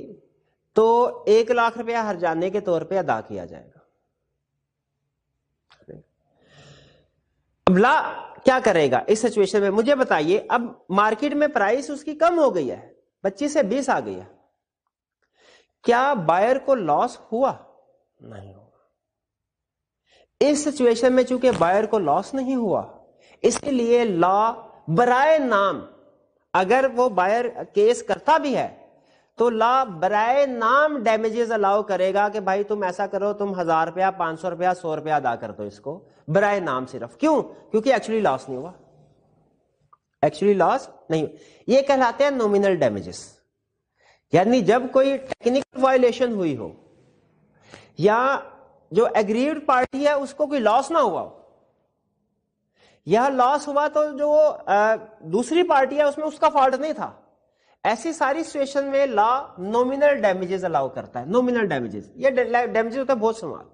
तो एक लाख रुपया हर जाने के तौर पे अदा किया जाएगा। अब ला क्या करेगा? इस सिचुएशन में मुझे बताइए, अब मार्केट में प्राइस उसकी कम हो गई है, पच्चीस से बीस आ गई है। क्या बायर को लॉस हुआ? नहीं हुआ। इस सिचुएशन में चूँकि बायर को लॉस नहीं हुआ इसलिए लॉ बराए नाम, अगर वो बायर केस करता भी है तो लॉ बराए नाम डैमेजेस अलाउ करेगा कि भाई तुम ऐसा करो तुम हज़ार रुपया पाँच सौ रुपया सौ रुपया अदा कर दो इसको। बराए नाम सिर्फ़। क्यों? क्योंकि एक्चुअली लॉस नहीं हुआ। एक्चुअली लॉस नहीं ये कहलाते हैं नोमिनल डैमेजेस यानी जब कोई टेक्निकल वायोलेशन हुई हो या जो एग्रीड पार्टी है उसको कोई लॉस ना हुआ हो। यह लॉस हुआ तो जो आ, दूसरी पार्टी है उसमें उसका फॉल्ट नहीं था। ऐसी सारी सिचुएशन में लॉ नॉमिनल डैमेजेस अलाउ करता है नॉमिनल डैमेजेस ये डैमेजेस होता है बहुत सवाल।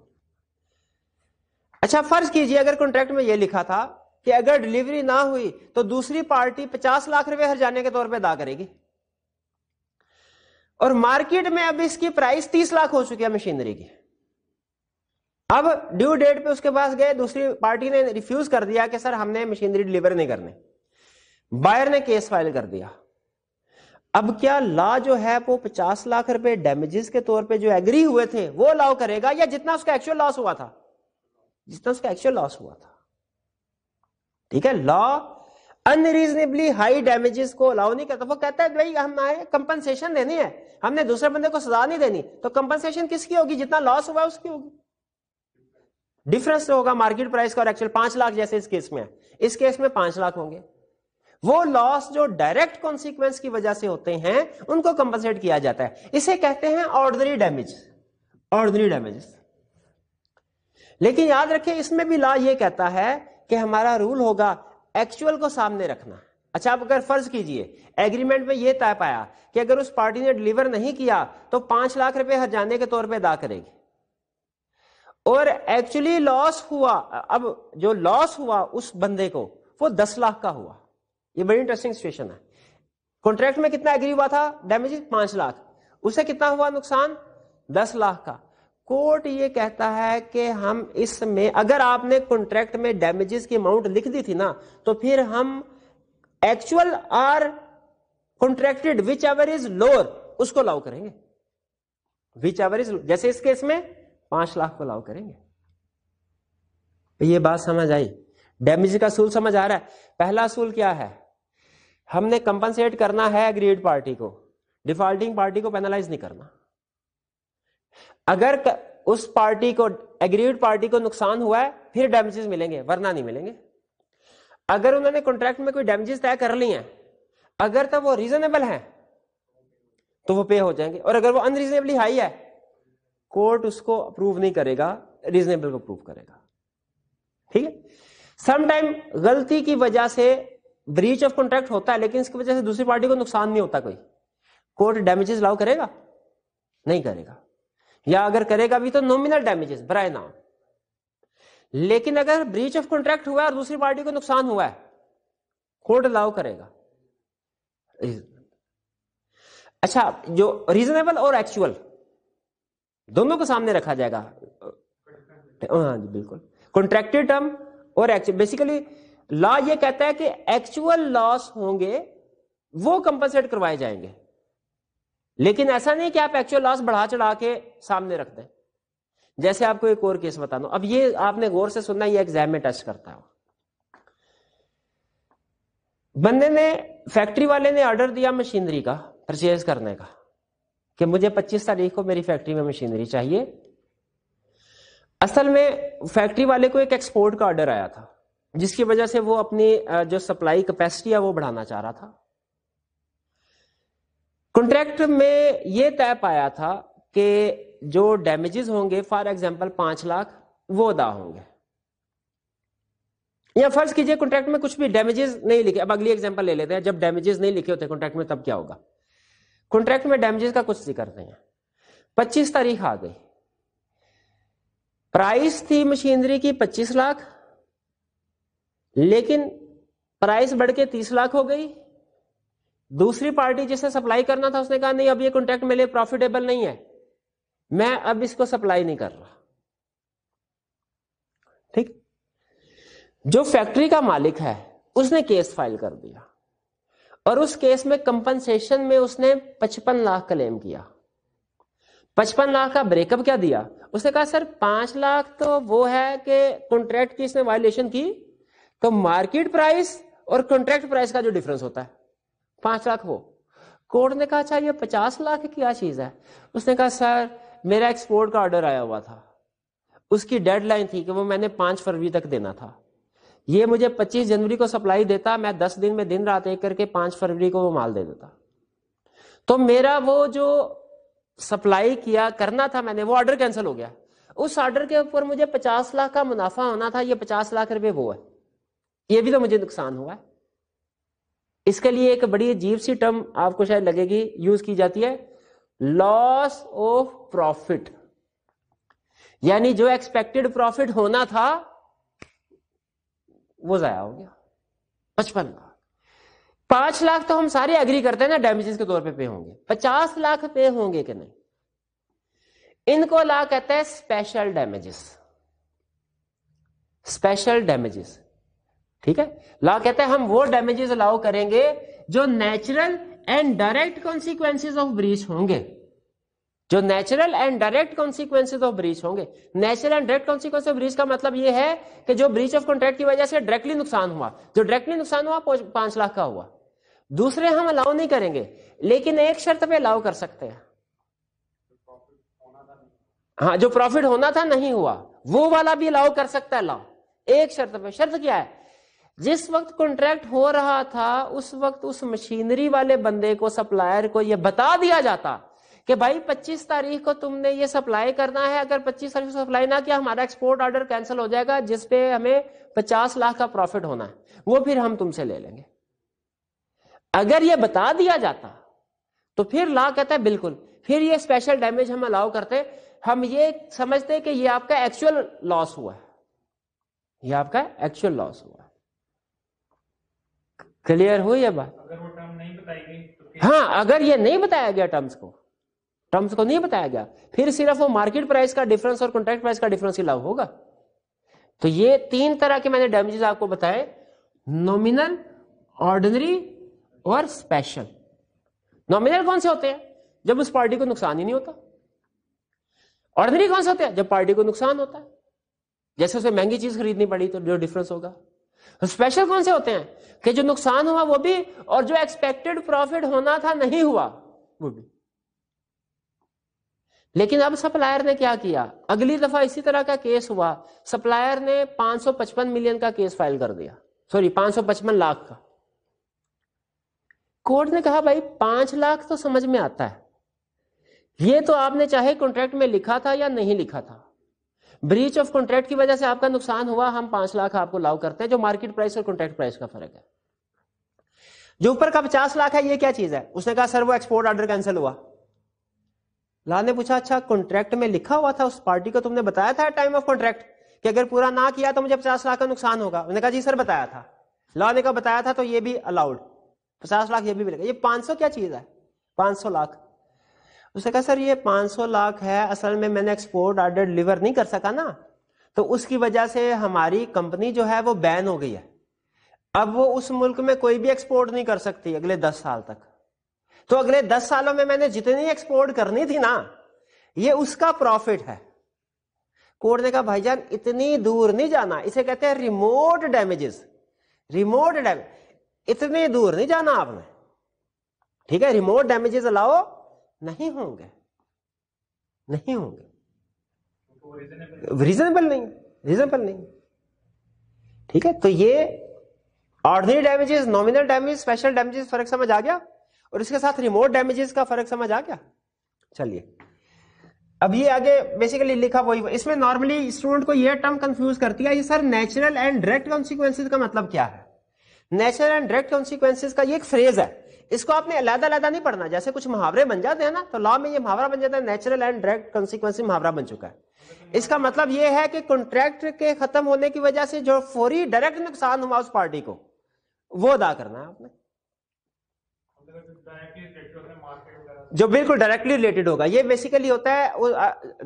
अच्छा फ़र्ज़ कीजिए, अगर कॉन्ट्रैक्ट में यह लिखा था कि अगर डिलीवरी ना हुई तो दूसरी पार्टी 50 लाख रुपए हर जाने के तौर पे अदा करेगी। और मार्केट में अब इसकी प्राइस तीस लाख हो चुकी है मशीनरी की। अब ड्यू डेट पे उसके पास गए, दूसरी पार्टी ने रिफ्यूज कर दिया कि, सर, हमने मशीनरी डिलीवर नहीं करने। बायर ने केस फ़ाइल कर दिया। अब क्या लॉ जो है वो पचास लाख रुपए डैमेजेस के तौर पे जो एग्री हुए थे, वो अलाउ करेगा? या जितना उसका एक्चुअल लॉस हुआ था? जितना उसका एक्चुअल लॉस हुआ था। ठीक है लॉ अनरीजनेबली हाई डैमेजेस को अलाउ नहीं करता। वो कहता है भाई, हम आए कंपनसेशन देनी है। हमने दूसरे बंदे को सजा नहीं देनी। तो कंपनसेशन किसकी होगी? जितना लॉस हुआ उसकी होगी। डिफरेंस होगा मार्केट प्राइस का और एक्चुअल पाँच लाख जैसे इस केस में। इस केस में पाँच लाख होंगे। वो लॉस जो डायरेक्ट कॉन्सिक्वेंस की वजह से होते हैं, उनको कंपनसेट किया जाता है। इसे कहते हैं ऑर्डनरी डैमेज ऑर्डनरी डैमेज लेकिन याद रखें, इसमें भी लॉ ये कहता है कि हमारा रूल होगा एक्चुअल को सामने रखना। अच्छा आप अगर फ़र्ज़ कीजिए एग्रीमेंट में यह तय पाया कि अगर उस पार्टी ने डिलीवर नहीं किया तो पाँच लाख रुपए हजाने के तौर पे अदा करेगी। और एक्चुअली लॉस हुआ, अब जो लॉस हुआ उस बंदे को, वो दस लाख का हुआ। ये बड़ी इंटरेस्टिंग सिचुएशन है। कॉन्ट्रैक्ट में कितना एग्री हुआ था? डैमेज पाँच लाख। उसे कितना हुआ नुकसान? दस लाख का। कोर्ट ये कहता है कि हम इसमें, अगर आपने कॉन्ट्रैक्ट में डैमेजेस की अमाउंट लिख दी थी ना तो फिर हम actual or contracted whichever is lower उसको लाउ करेंगे। विच एवर इज़ जैसे इस केस में, पाँच लाख को लाउ करेंगे। तो ये बात समझ आई। डैमेज का सूल समझ आ रहा है। पहला सूल क्या है? हमने कंपनसेट करना है एग्रीड पार्टी को। डिफॉल्टिंग पार्टी को पेनालाइज नहीं करना। अगर उस पार्टी को एग्रीड पार्टी को नुकसान हुआ है, फिर डैमेजेस मिलेंगे, वरना नहीं मिलेंगे। अगर उन्होंने कॉन्ट्रैक्ट में कोई डैमेजेस तय कर ली हैं, अगर तब वो रीजनेबल है तो वो पे हो जाएँगे। और अगर वो अनरीजनेबली हाई है कोर्ट उसको अप्रूव नहीं करेगा रीजनेबल को अप्रूव करेगा। ठीक है? समटाइम गलती की वजह से ब्रीच ऑफ़ कॉन्ट्रैक्ट होता है, लेकिन इसकी वजह से दूसरी पार्टी को नुकसान नहीं होता कोई। कोर्ट डैमेजेस लाउ करेगा? नहीं करेगा। या अगर करेगा भी तो नॉमिनल डैमेजेस बराए नाम लेकिन अगर ब्रीच ऑफ़ कॉन्ट्रैक्ट हुआ और दूसरी पार्टी को नुकसान हुआ है कोर्ट अलाउ करेगा। अच्छा जो रीजनेबल और एक्चुअल दोनों को सामने रखा जाएगा। हाँ जी, बिल्कुल। कॉन्ट्रैक्टेड टर्म और एक्चुअल बेसिकली लॉ ये कहता है कि एक्चुअल लॉस होंगे, वो कंपनसेट करवाए जाएँगे। लेकिन ऐसा नहीं कि आप एक्चुअल लॉस बढ़ा चढ़ा के सामने रख दें। जैसे आपको एक और केस बता दू। अब ये आपने गौर से सुनना, ये एग्ज़ाम में टच करता है बंदे ने फैक्ट्री वाले ने ऑर्डर दिया मशीनरी का परचेज करने का, कि मुझे 25 तारीख को मेरी फैक्ट्री में मशीनरी चाहिए। असल में फैक्ट्री वाले को एक एक्सपोर्ट का ऑर्डर आया था। जिसकी वजह से वो अपनी जो सप्लाई कैपेसिटी है वो बढ़ाना चाह रहा था। कॉन्ट्रैक्ट में ये तय पाया था कि जो डैमेजेस होंगे फॉर एग्जांपल पाँच लाख, वो अदा होंगे। या फ़र्ज़ कीजिए कॉन्ट्रैक्ट में कुछ भी डैमेजेस नहीं लिखे। अब अगली एग्जांपल ले लेते हैं। जब डैमेजेस नहीं लिखे होते कॉन्ट्रैक्ट में, तब क्या होगा? कॉन्ट्रैक्ट में डैमेजेस का कुछ ज़िक्र नहीं है। पच्चीस तारीख आ गई। प्राइस थी मशीनरी की 25 लाख लेकिन प्राइस बढ़ के 30 लाख हो गई। दूसरी पार्टी जिसे सप्लाई करना था, उसने कहा, नहीं, अब ये कॉन्ट्रैक्ट मेरे प्रॉफिटेबल नहीं है। मैं अब इसको सप्लाई नहीं कर रहा। ठीक? जो फैक्ट्री का मालिक है, उसने केस फ़ाइल कर दिया। और उस केस में कंपनसेशन में उसने 55 लाख क्लेम किया। पचपन लाख का ब्रेकअप क्या दिया? उसने कहा, सर, पाँच लाख तो वो है कि कॉन्ट्रैक्ट की इसने वायलेशन की तो मार्केट प्राइस और कॉन्ट्रैक्ट प्राइस का जो डिफरेंस होता है, पाँच लाख वो। कोर्ट ने कहा अच्छा ये पचास लाख क्या चीज़ है? उसने कहा, सर, मेरा एक्सपोर्ट का ऑर्डर आया हुआ था। उसकी डेडलाइन थी कि वो मैंने पाँच फरवरी तक देना था। ये मुझे पच्चीस जनवरी को सप्लाई देता, मैं दस दिन में दिन रात एक करके पाँच फरवरी को वो माल दे देता। तो मेरा वो जो सप्लाई किया, करना था मैंने, वो ऑर्डर कैंसिल हो गया। उस ऑर्डर के ऊपर मुझे पचास लाख का मुनाफा होना था, ये पचास लाख रुपए वो है। ये भी तो मुझे नुकसान हुआ इसके लिए एक बड़ी अजीब सी टर्म आपको शायद लगेगी, यूज़ की जाती है लॉस ऑफ़ प्रॉफिट यानी जो एक्सपेक्टेड प्रॉफिट होना था, वो जाया हो गया। पचपन लाख। पाँच लाख तो हम सारे एग्री करते हैं ना डैमेजेस के तौर पे पे होंगे। पचास लाख पे होंगे कि नहीं? इनको ला कहते हैं स्पेशल डैमेजेस स्पेशल डैमेजेस ठीक है? ला कहते हैं, हम वो डैमेजेस अलाउ करेंगे जो natural and direct consequences of breach होंगे। जो natural and direct consequences of breach होंगे। Natural and direct consequence of breach का मतलब यह है कि जो ब्रीच ऑफ़ कॉन्ट्रैक्ट की वजह से डायरेक्टली नुकसान हुआ। जो डायरेक्टली नुकसान हुआ पाँच लाख का हुआ। दूसरे हम अलाउ नहीं करेंगे, लेकिन एक शर्त पे अलाउ कर सकते हैं। हाँ जो प्रॉफिट होना था, नहीं हुआ। वो वाला भी अलाउ कर सकता है अलाउ एक शर्त पे। शर्त क्या है? जिस वक्त कॉन्ट्रैक्ट हो रहा था, उस वक्त उस मशीनरी वाले बंदे को सप्लायर को यह बता दिया जाता कि भाई 25 तारीख को तुमने ये सप्लाई करना है। अगर 25 तारीख को सप्लाई ना किया, हमारा एक्सपोर्ट ऑर्डर कैंसिल हो जाएगा जिसपे हमें 50 लाख का प्रॉफिट होना है। वो फिर हम तुमसे ले लेंगे। अगर ये बता दिया जाता तो फिर ला कहता है, बिल्कुल। फिर ये स्पेशल डैमेज हम अलाउ करते हम ये समझते कि ये आपका एक्चुअल लॉस हुआ है। ये आपका एक्चुअल लॉस हुआ क्लियर हुई है बात? अगर वो टर्म नहीं बताई गई तो हाँ अगर ये नहीं बताया गया टर्म्स को टर्म्स को नहीं बताया गया फिर सिर्फ़ वो मार्केट प्राइस का डिफरेंस और कॉन्ट्रैक्ट प्राइस का डिफरेंस ही लागू होगा। तो ये तीन तरह के मैंने डैमेजेस आपको बताए नॉमिनल ऑर्डिनरी और स्पेशल नॉमिनल कौन से होते हैं? जब उस पार्टी को नुकसान ही नहीं होता। ऑर्डिनरी कौन से होते हैं? जब पार्टी को नुकसान होता है। जैसे उसे महँगी चीज़ खरीदनी पड़ी तो जो डिफरेंस होगा। स्पेशल कौन से होते हैं? कि जो नुकसान हुआ वो भी, और जो एक्सपेक्टेड प्रॉफिट होना था, नहीं हुआ, वो भी। लेकिन अब सप्लायर ने क्या किया? अगली दफ़ा इसी तरह का केस हुआ। सप्लायर ने 555 मिलियन का केस फ़ाइल कर दिया। सॉरी 555 लाख का। कोर्ट ने कहा, भाई, पाँच लाख तो समझ में आता है। ये तो आपने चाहे कॉन्ट्रैक्ट में लिखा था या नहीं लिखा था। ब्रीच ऑफ़ कॉन्ट्रैक्ट की वजह से आपका नुकसान हुआ, हम पाँच लाख आपको लाव करते हैं, जो मार्केट प्राइस और कॉन्ट्रैक्ट प्राइस का फ़र्क है। जो ऊपर का पचास लाख है, ये क्या चीज़ है? उसने कहा, सर, वो एक्सपोर्ट ऑर्डर कैंसिल हुआ। लाल ने पूछा अच्छा कॉन्ट्रैक्ट में लिखा हुआ था उस पार्टी को? तुमने बताया था टाइम ऑफ़ कॉन्ट्रैक्ट कि अगर पूरा ना किया तो मुझे पचास लाख का नुकसान होगा? उन्होंने कहा, जी सर, बताया था। लॉ ने कहा, बताया था तो ये भी अलाउड पचास लाख ये भी मिलेगा। ये पाँच सौ क्या चीज़ है? पाँच सौ लाख। उसने कहा, सर, ये पाँच सौ लाख है, असल में मैंने एक्सपोर्ट ऑर्डर डिलीवर नहीं कर सका ना। तो उसकी वजह से हमारी कंपनी जो है वो बैन हो गई है। अब वो उस मुल्क में कोई भी एक्सपोर्ट नहीं कर सकती अगले दस साल तक। तो अगले दस सालों में मैंने जितनी एक्सपोर्ट करनी थी ना, ये उसका प्रॉफिट है। कोर्ट ने कहा, भाईजान, इतनी दूर नहीं जाना। इसे कहते हैं रिमोट डैमेजेस रिमोट डैमेज इतनी दूर नहीं जाना आपने। ठीक है रिमोट डैमेजेस अलाओ नहीं होंगे। नहीं होंगे। रीजनेबल नहीं रीजनेबल नहीं। ठीक है तो ये ordinary damages nominal damage special damages फ़र्क समझ आ गया? और इसके साथ रिमोट डैमेजेस का फ़र्क समझ आ गया? चलिए अब ये आगे बेसिकली लिखा वही इसमें नॉर्मली स्टूडेंट को ये टर्म कंफ्यूज करती है ये sir natural and direct consequences का मतलब क्या है? नेचुरल एंड डायरेक्ट कॉन्सिक्वेंसेज का ये एक फ्रेज है। इसको आपने अलग अलहदा नहीं पढ़ना। जैसे कुछ मुहावरे बन जाते हैं ना तो लॉ में ये मुहावरा बन जाता है नेचुरल एंड डायरेक्ट कॉन्सिक्वेंस मुहावरा बन चुका है। इसका मतलब ये है कि कॉन्ट्रैक्ट के खत्म होने की वजह से जो फौरी डायरेक्ट नुकसान हुआ उस पार्टी को, वो अदा करना है आपने। जो बिल्कुल डायरेक्टली रिलेटेड होगा। ये बेसिकली होता है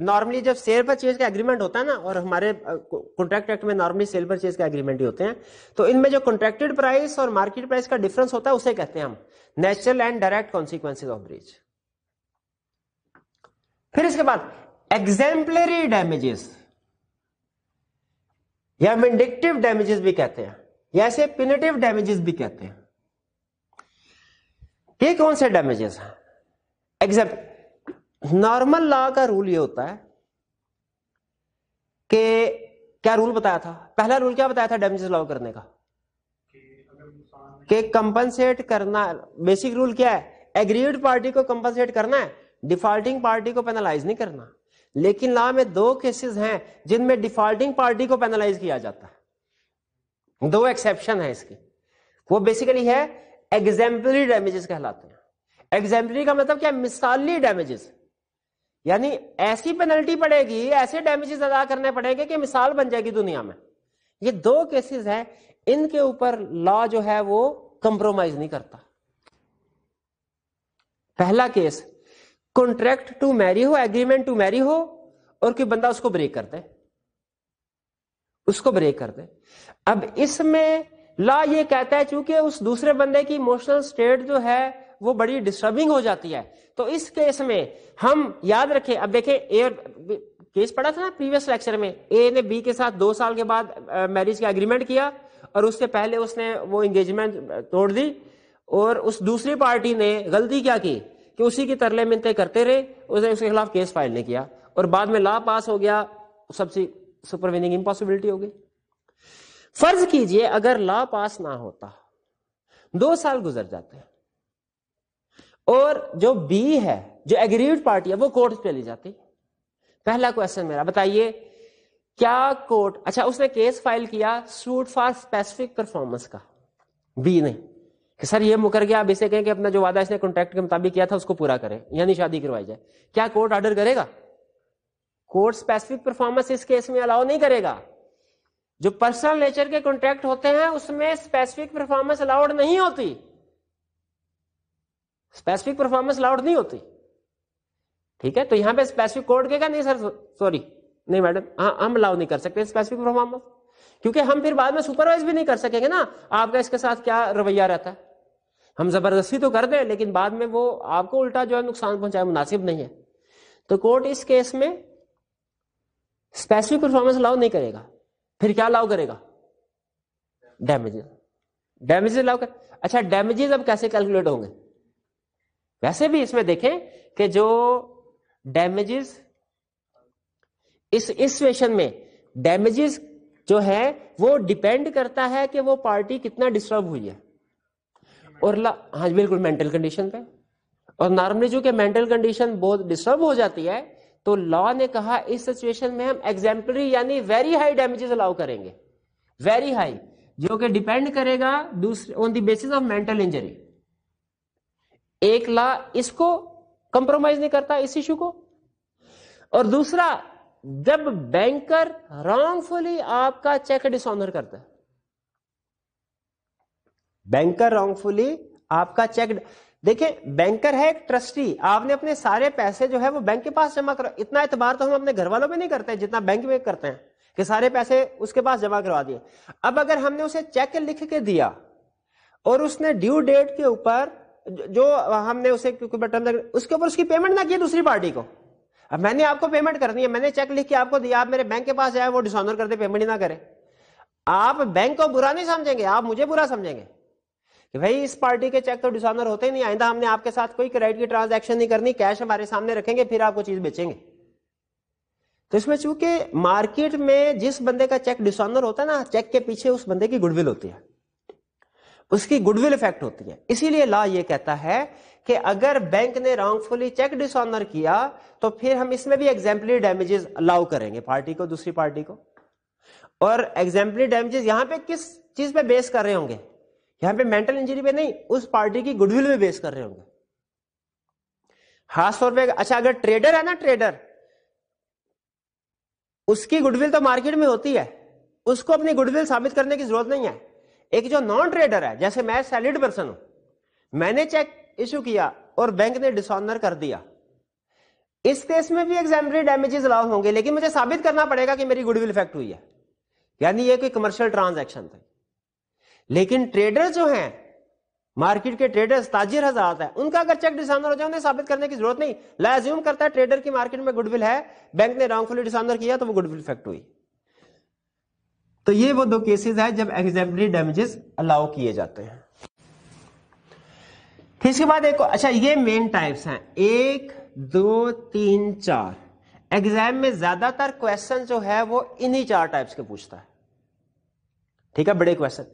नॉर्मली जब सेल परचेज का एग्रीमेंट होता है ना, और हमारे कॉन्ट्रैक्ट एक्ट में नॉर्मली सेल परचेज का एग्रीमेंट ही होते हैं तो इनमें जो कॉन्ट्रैक्टेड प्राइस और मार्केट प्राइस का डिफरेंस होता है, उसे कहते हैं हम natural and direct consequences of breach फिर इसके बाद एग्जेम्पलरी डैमेजेस या विंडिक्टिव डैमेजेस भी कहते हैं, या ऐसे पिनेटिव डैमेजेस भी कहते हैं। ये कौन से डैमेजेस हैं? एग्ज़ाम्पल नॉर्मल लॉ का रूल ये होता है कि क्या रूल बताया था? पहला रूल क्या बताया था डैमेजेस लॉ करने का? कि कंपनसेट करना बेसिक रूल क्या है? एग्रीड पार्टी को कंपनसेट करना है डिफॉल्टिंग पार्टी को पेनालाइज नहीं करना। लेकिन लॉ में दो केसेस हैं जिनमें डिफॉल्टिंग पार्टी को पेनालाइज किया जाता है। दो एक्सेप्शन है इसके। वो बेसिकली है एग्जाम्पलरी डैमेजेस कहलाते हैं। एग्जाम्पलरी का मतलब क्या मिसाली डैमेजेस यानी ऐसी पेनल्टी पड़ेगी, ऐसे डैमेजेस अदा करने पड़ेंगे कि मिसाल बन जाएगी दुनिया में। ये दो केसेस हैं, इनके ऊपर लॉ जो है वो कंप्रोमाइज नहीं करता। पहला केस कॉन्ट्रैक्ट टू मैरी हो एग्रीमेंट टू मैरी हो, और कोई बंदा उसको ब्रेक कर दे। उसको ब्रेक कर दे। अब इसमें लॉ ये कहता है, चूँकि उस दूसरे बंदे की इमोशनल स्टेट जो है वो बड़ी डिस्टर्बिंग हो जाती है। तो इस केस में हम याद रखें, अब देखें ए केस पढ़ा था ना प्रीवियस लेक्चर में? ए ने बी के साथ दो साल के बाद मैरिज का एग्रीमेंट किया और उससे पहले उसने वो एंगेजमेंट तोड़ दी और उस दूसरी पार्टी ने गलती क्या की? कि उसी की तरले मिनते करते रहे उसने उसके खिलाफ केस फ़ाइल नहीं किया और बाद में लॉ पास हो गया, सबसे सुपरविनिंग इम्पॉसिबिलिटी हो गई। फ़र्ज़ कीजिए, अगर लॉ पास ना होता, दो साल गुजर जाते और जो बी है, जो एग्रीड पार्टी है, वो कोर्ट चली जाती पहला क्वेश्चन मेरा, बताइए, क्या कोर्ट अच्छा उसने केस फ़ाइल किया सूट फॉर स्पेसिफिक परफॉर्मेंस का? बी नहीं। कि सर, ये मुकर गया अब इसे कहें कि अपना जो वादा इसने कॉन्ट्रैक्ट के मुताबिक किया था, उसको पूरा करें, यानी शादी करवाई जाए। क्या कोर्ट ऑर्डर करेगा? कोर्ट स्पेसिफिक परफॉर्मेंस इस केस में अलाउ नहीं करेगा। जो पर्सनल नेचर के कॉन्ट्रैक्ट होते हैं, उसमें स्पेसिफिक परफॉर्मेंस अलाउड नहीं होती। स्पेसिफिक परफॉर्मेंस अलाउड नहीं होती। ठीक है? तो यहाँ पे स्पेसिफिक कोर्ट कहेगा नहीं सर सॉरी नहीं मैडम हाँ हम अलाउ नहीं कर सकते स्पेसिफिक परफॉर्मेंस क्योंकि हम फिर बाद में सुपरवाइज भी नहीं कर सकेंगे ना। आपका इसके साथ क्या रवैया रहता है? हम ज़बरदस्ती तो कर दें, लेकिन बाद में वो आपको उल्टा जो है नुकसान पहुँचाए, मुनासिब नहीं है। तो कोर्ट इस केस में स्पेसिफिक परफॉर्मेंस अलाउ नहीं करेगा। फिर क्या अलाउ करेगा? डैमेजेस डैमेजेस अलाउ कर अच्छा डैमेजेस अब कैसे कैलकुलेट होंगे? वैसे भी इसमें देखें कि जो डैमेजेस इस इस में डैमेजेस जो है, वो डिपेंड करता है कि वो पार्टी कितना डिस्टर्ब हुई है। और हाँ बिल्कुल मेंटल कंडीशन पे। और नॉर्मली जो कि मेंटल कंडीशन बहुत डिस्टर्ब हो जाती है तो लॉ ने कहा इस सिचुएशन में हम एग्जाम्पलरी यानी वेरी हाई डैमेजेस अलाउ करेंगे। वेरी हाई जो कि डिपेंड करेगा दूसरे on the basis of mental injury एक लॉ इसको कंप्रोमाइज नहीं करता इस इशू को। और दूसरा, जब बैंकर रॉन्गफुली आपका चेक डिसऑनर करता है। बैंकर रॉन्गफुली आपका चेक देखिए बैंकर है एक ट्रस्टी आपने अपने सारे पैसे जो है वो बैंक के पास जमा करो। इतना एतबार तो हम अपने घर वालों में नहीं करते जितना बैंक में करते हैं, कि सारे पैसे उसके पास जमा करवा दिए। अब अगर हमने उसे चेक लिख के दिया और उसने ड्यू डेट के ऊपर जो हमने उसे बटन उसके ऊपर उसकी पेमेंट ना की दूसरी पार्टी को। अब मैंने आपको पेमेंट करनी है, मैंने चेक लिख के आपको दिया, आप मेरे बैंक के पास जाए, वो डिसऑनर करते पेमेंट ही ना करे। आप बैंक को बुरा नहीं समझेंगे, आप मुझे बुरा समझेंगे। कि भाई, इस पार्टी के चेक तो डिसऑनर होते ही नहीं, आइंदा हमने आपके साथ कोई क्रेडिट की ट्रांजैक्शन नहीं करनी कैश हमारे सामने रखेंगे, फिर आपको चीज़ बेचेंगे। तो इसमें चूँकि मार्केट में जिस बंदे का चेक डिसऑनर होता है ना चेक के पीछे उस बंदे की गुडविल होती है। उसकी गुडविल इफ़ेक्ट होती है। इसीलिए लॉ ये कहता है कि अगर बैंक ने रॉन्गफुली चेक डिसऑनर किया तो फिर हम इसमें भी एग्जाम्पली डैमेजेस अलाउ करेंगे पार्टी को, दूसरी पार्टी को। और एग्जाम्पली डैमेजेस यहाँ पे किस चीज़ पे बेस कर रहे होंगे? यहाँ पे मेंटल इंजरी पे नहीं, उस पार्टी की गुडविल में बेस कर रहे होंगे। खास तौर पे अच्छा अगर ट्रेडर है ना ट्रेडर उसकी गुडविल तो मार्केट में होती है। उसको अपनी गुडविल साबित करने की ज़रूरत नहीं है। एक जो नॉन ट्रेडर है, जैसे मैं सैलिड पर्सन हूँ, मैंने चेक इशू किया और बैंक ने डिसऑनर कर दिया। इस केस में भी एग्जाम्पली डैमेजेस अलाउ होंगे, लेकिन मुझे साबित करना पड़ेगा कि मेरी गुडविल इफ़ेक्ट हुई है। यानी ये कोई कमर्शियल ट्रांजैक्शन था। लेकिन ट्रेडर जो हैं मार्केट के ट्रेडर्स ताजिर हजात है, उनका अगर चेक डिसऑनर हो जाए, उन्हें साबित करने की ज़रूरत नहीं। लाज्यूम करता है ट्रेडर की मार्केट में गुडविल है बैंक ने रॉन्गफुली डिसऑनर किया तो वो गुडविल इफ़ेक्ट हुई। तो ये वो दो केसेस है जब एग्जाम्पली डैमेजेस अलाउ किए जाते हैं। फिर इसके बाद एक अच्छा ये मेन टाइप्स हैं। एक, दो, तीन, चार। एग्ज़ाम में ज़्यादातर क्वेश्चन जो है वो इन्हीं चार टाइप्स के पूछता है। ठीक है, बड़े क्वेश्चन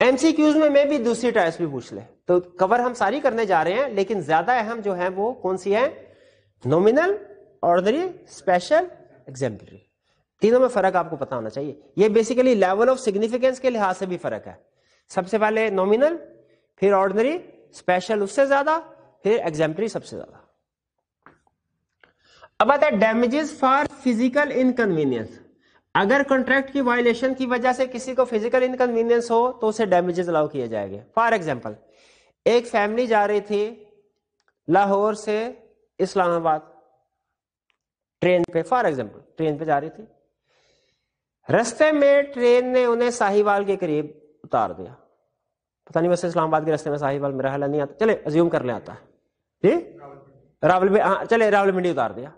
एमसीक्यूज में मैं भी दूसरी टाइप्स भी पूछ ले। तो कवर हम सारी करने जा रहे हैं, लेकिन ज़्यादा अहम जो है वो कौन सी है? नॉमिनल ऑर्डनरी स्पेशल एग्जाम्पलरी तीनों में फ़र्क आपको पता होना चाहिए। ये बेसिकली लेवल ऑफ़ सिग्निफिकेंस के लिहाज से भी फ़र्क है। सबसे पहले नॉमिनल फिर ऑर्डनरी स्पेशल उससे ज़्यादा, फिर एग्जाम्पलरी सबसे ज़्यादा। अब आता है डैमेजेस फॉर फ़िज़िकल इनकन्वीनियंस अगर कॉन्ट्रैक्ट की वायलेशन की वजह से किसी को फ़िज़िकल इनकन्वीनियंस हो तो उसे डैमेजेस अलाउ किए जाएँगे। फॉर एग्ज़ाम्पल एक फैमिली जा रही थी लाहौर से इस्लामाबाद। ट्रेन पे फॉर एग्ज़ाम्पल ट्रेन पे जा रही थी। रस्ते में ट्रेन ने उन्हें साहिवाल के करीब उतार दिया। पता नहीं वैसे इस्लामाबाद के रास्ते में साहिवाल मेरा ख्याल नहीं आता। चले, अज्यूम कर ले आता है। ठीक रावल हाँ चले रावलपिंडी उतार दिया।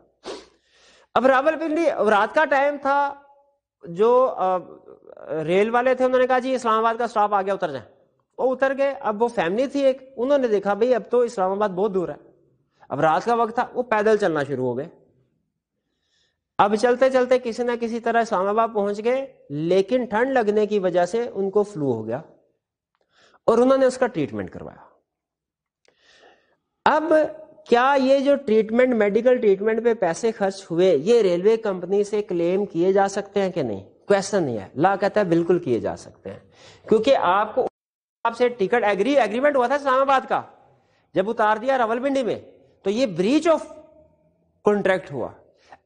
अब रावल रावलपिंडी रात का टाइम था, जो रेल वाले थे, उन्होंने कहा, जी, इस्लामाबाद का स्टॉप आ गया उतर जाए। वो उतर गए। अब वो फैमिली थी एक, उन्होंने देखा, भाई, अब तो इस्लामाबाद बहुत दूर है। अब रात का वक्त था, वो पैदल चलना शुरू हो गए। अब चलते चलते किसी ना किसी तरह इस्लामाबाद पहुँच गए, लेकिन ठंड लगने की वजह से उनको फ्लू हो गया और उन्होंने उसका ट्रीटमेंट करवाया। अब क्या ये जो ट्रीटमेंट, मेडिकल ट्रीटमेंट पे पैसे खर्च हुए, ये रेलवे कंपनी से क्लेम किए जा सकते हैं कि नहीं? क्वेश्चन नहीं है। ला कहता है बिल्कुल किए जा सकते हैं। क्योंकि आपको आपसे टिकट एग्री एग्रीमेंट हुआ था इस्लामाबाद का, जब उतार दिया रावलपिंडी में तो ये ब्रीच ऑफ़ कॉन्ट्रैक्ट हुआ।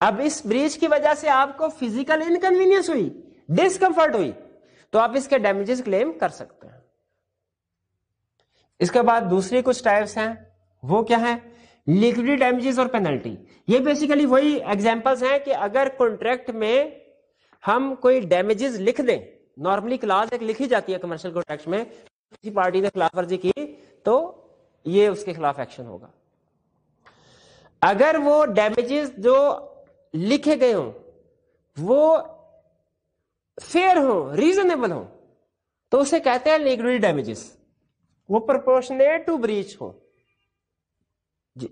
अब इस ब्रीच की वजह से आपको फ़िज़िकल इनकन्वीनियंस हुई डिस्कंफर्ट हुई तो आप इसके डैमेजेस क्लेम कर सकते हैं। इसके बाद दूसरी कुछ टाइप्स हैं, वो क्या है? लिक्विड डैमेजेस और पेनल्टी ये बेसिकली वही एग्जांपल्स हैं कि अगर कॉन्ट्रैक्ट में हम कोई डैमेजेस लिख दें नॉर्मली क्लास एक लिखी जाती है कमर्शियल कॉन्ट्रैक्ट में, किसी पार्टी ने खिलाफ वर्जी की तो ये उसके खिलाफ एक्शन होगा। अगर वो डैमेजेस जो लिखे गए हों, वो फेयर हो रीजनेबल हो तो उसे कहते हैं लिक्विडिटी डैमेजेस वो प्रोपोर्शनेट टू ब्रीच हो।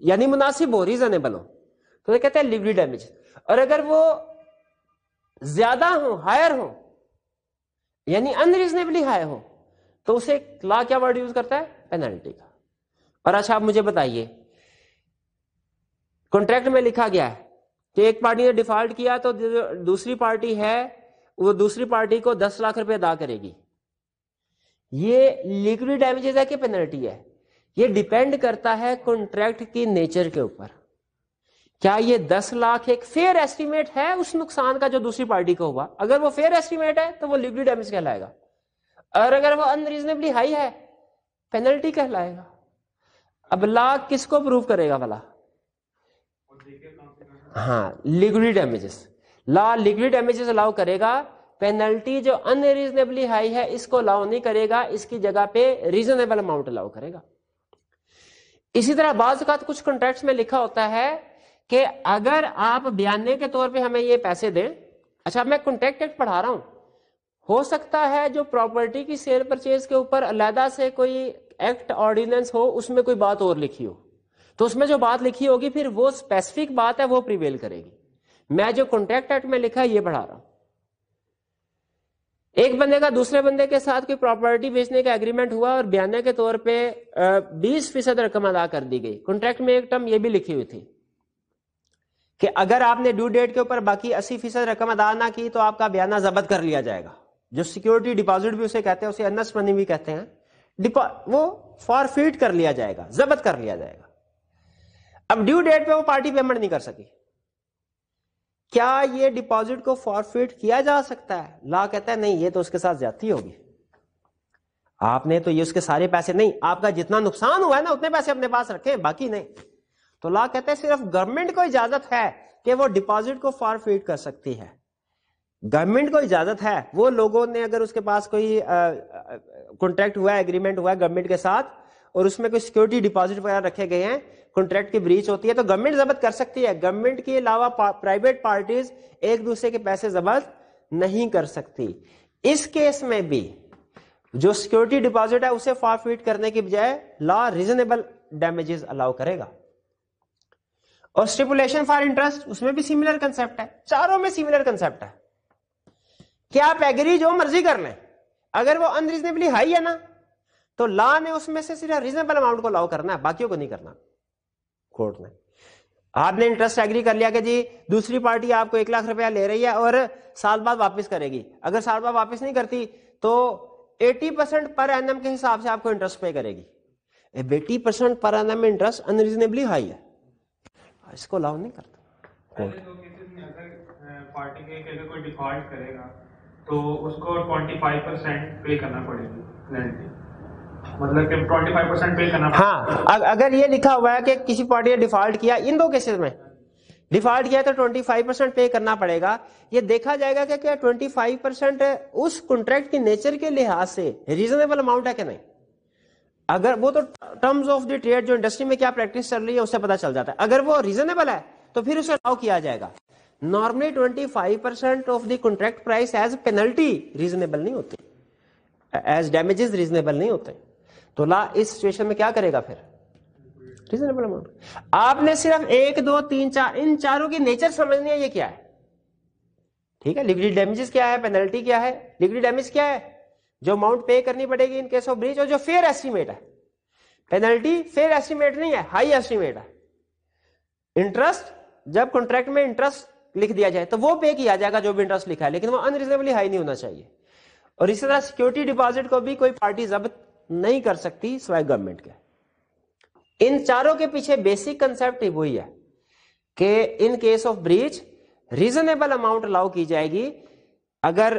यानी मुनासिब हो रीजनेबल हो। तो ये कहते हैं लिक्विडिटी डैमेज और अगर वो ज़्यादा हो हायर हो, यानी अनरीजनेबली हाई हो तो उसे ला क्या वर्ड यूज़ करता है? पेनल्टी का। और अच्छा आप मुझे बताइए कॉन्ट्रैक्ट में लिखा गया है कि एक पार्टी ने डिफ़ॉल्ट किया तो दूसरी पार्टी है, वो दूसरी पार्टी को दस लाख रुपए अदा करेगी। ये लिक्विड डैमेजेस है कि पेनल्टी है? ये डिपेंड करता है कॉन्ट्रैक्ट की नेचर के ऊपर। क्या ये दस लाख एक फेयर एस्टिमेट है उस नुकसान का जो दूसरी पार्टी को हुआ? अगर वो फेयर एस्टिमेट है तो वो लिक्विड डैमेज कहलाएगा। और अगर वो अनरीजनेबली हाई है, पेनल्टी कहलाएगा। अब लाख किसको प्रूव करेगा भला? हाँ liquid damages law liquid damages allow करेगा पेनल्टी जो अनरीजनेबली हाई है, इसको अलाउ नहीं करेगा, इसकी जगह पे रीजनेबल अमाउंट अलाउ करेगा. इसी तरह बाज कुछ कॉन्ट्रैक्ट्स में लिखा होता है कि अगर आप बयाने के तौर पे हमें ये पैसे दें अच्छा मैं कॉन्ट्रैक्ट एक्ट पढ़ा रहा हूँ, हो सकता है जो प्रॉपर्टी की सेल परचेज के ऊपर अलहदा से कोई एक्ट ऑर्डिनेंस हो, उसमें कोई बात और लिखी हो। तो उसमें जो बात लिखी होगी, फिर वो स्पेसिफिक बात है, वो प्रिवेल करेगी। मैं जो कॉन्ट्रैक्ट एक्ट में लिखा है, ये पढ़ा रहा हूँ। एक बंदे का दूसरे बंदे के साथ कोई प्रॉपर्टी बेचने का एग्रीमेंट हुआ और बयाने के तौर पे 20 फ़ीसद रकम अदा कर दी गई। कॉन्ट्रैक्ट में एक टर्म ये भी लिखी हुई थी कि अगर आपने ड्यू डेट के ऊपर बाकी 80 फ़ीसद रकम अदा ना की तो आपका बयाना जब्त कर लिया जाएगा। जो सिक्योरिटी डिपॉजिट भी उसे कहते हैं, उसे अनस मनी भी कहते हैं। वो फॉरफिट कर लिया जाएगा, जब्त कर लिया जाएगा। अब ड्यू डेट पे वो पार्टी पेमेंट नहीं कर सकी। क्या ये डिपॉजिट को फॉरफिट किया जा सकता है? ला कहता है, नहीं, ये तो उसके साथ ज़्यादा होगी। आपने तो ये उसके सारे पैसे, नहीं, आपका जितना नुकसान हुआ है ना, उतने पैसे अपने पास रखे, बाकी नहीं। तो ला कहते हैं, सिर्फ़ गवर्नमेंट को इजाज़त है कि वो डिपॉजिट को फॉरफिट कर सकती है। गवर्नमेंट को इजाज़त है, वो लोगों ने अगर उसके पास कोई कॉन्ट्रैक्ट हुआ है एग्रीमेंट हुआ है गवर्नमेंट के साथ, और उसमें कोई सिक्योरिटी डिपॉजिट वगैरह रखे गए हैं कॉन्ट्रैक्ट की ब्रीच होती है तो गवर्नमेंट जब्त कर सकती है। गवर्नमेंट के अलावा प्राइवेट पार्टीज़ एक दूसरे के पैसे जब्त नहीं कर सकती। इस केस में भी जो सिक्योरिटी डिपॉजिट है, उसे फॉरफिट करने की बजाय लॉ रीजनेबल डैमेजेस अलाउ करेगा। और स्टिपुलेशन फॉर इंटरेस्ट उसमें भी सिमिलर कंसेप्ट है। चारों में सिमिलर कंसेप्ट है। कि आप एग्री जो मर्ज़ी कर लें। अगर वो अनरीजनेबली हाई है ना तो लॉ ने उसमें से सिर्फ़ रीजनेबल अमाउंट को अलाउ करना है, बाकियों को नहीं करना। कोर्ट ने आपने इंटरेस्ट एग्री कर लिया कि जी, दूसरी पार्टी आपको एक लाख रुपया ले रही है और साल बाद वापस करेगी। अगर साल बाद वापस नहीं करती तो 80 परसेंट पर एनएम के हिसाब से आपको इंटरेस्ट पे करेगी। एटी परसेंट पर एनएम इंटरेस्ट अनरीजनेबली हाई है। इसको अलाउ नहीं करता। पार्टी के कि अगर कोई डिफ़ॉल्ट करेगा तो उसको 25 परसेंट पे करना पड़ेगी मतलब कि 25 परसेंट पे करना हाँ अगर ये लिखा हुआ है कि किसी पार्टी ने डिफ़ॉल्ट किया इन दो केसेस में। डिफ़ॉल्ट किया तो 25 परसेंट पे करना पड़ेगा। ये देखा जाएगा कि क्या 25 परसेंट उस कॉन्ट्रैक्ट की नेचर के लिहाज से रीजनेबल अमाउंट है कि नहीं? अगर वो तो टर्म्स ऑफ़ द ट्रेड जो इंडस्ट्री में क्या प्रैक्टिस चल रही है, उससे पता चल जाता है। अगर वो रीजनेबल है तो फिर उसे अलाउ किया जाएगा। Normally 25 percent of the contract price as penalty reasonable नहीं होती। एज डैमेजेस रीजनेबल नहीं होते। तो ला, इस सिचुएशन में क्या करेगा फिर? रीजनेबल अमाउंट आपने सिर्फ़ एक, दो, तीन, चार, इन चारों की नेचर समझनी है, ये क्या है? ठीक है लिक्विड डैमेजेस क्या है? पेनल्टी क्या है? लिक्विड डैमेज क्या है? जो अमाउंट पे करनी पड़ेगी इन केस ऑफ़ ब्रीच और जो फेयर एस्टिमेट है। पेनल्टी फेयर एस्टिमेट नहीं है हाई एस्टिमेट है। इंटरेस्ट जब कॉन्ट्रैक्ट में इंटरेस्ट लिख दिया जाए तो वो पे किया जाएगा जो भी इंटरेस्ट लिखा है, लेकिन वो अनरिजनेबली हाई नहीं होना चाहिए। और इसी तरह सिक्योरिटी डिपॉजिट को भी कोई पार्टी जब्त नहीं कर सकती स्वाय गवर्नमेंट के। इन चारों के पीछे बेसिक कंसेप्ट वही है कि in case of breach reasonable amount allow की जाएगी। अगर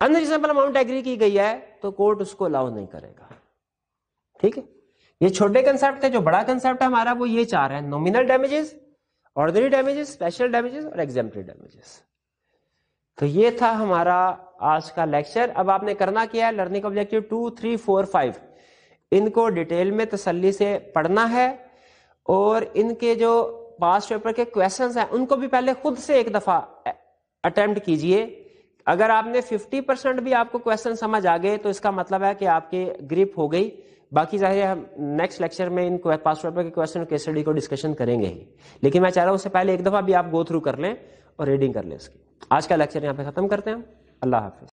अनरीजनेबल अमाउंट एग्री की गई है तो कोर्ट उसको अलाउ नहीं करेगा। ठीक है? ये छोटे कंसेप्ट थे, जो बड़ा कंसेप्ट है हमारा, वो ये चार है। Nominal damages ordinary damages special damages और एग्जाम्पटरी डैमेजेस तो ये था हमारा आज का लेक्चर अब आपने करना क्या है? Learning objective two three four five इनको डिटेल में तसल्ली से पढ़ना है और इनके जो पास पेपर के क्वेश्चंस हैं, उनको भी पहले खुद से एक दफ़ा अटेम्प्ट कीजिए। अगर आपने 50 परसेंट भी आपको क्वेश्चन समझ आ गए तो इसका मतलब है कि आपकी ग्रिप हो गई। बाकी ज़ाहिर हम नेक्स्ट लेक्चर में इन पास पेपर के क्वेश्चन केस स्टडी को डिस्कशन करेंगे ही। लेकिन मैं चाह रहा हूँ, उससे पहले एक दफ़ा भी आप गो थ्रू कर लें और रीडिंग कर लें उसकी। आज का लेक्चर यहाँ पे खत्म करते हैं अल्लाह हाफिज।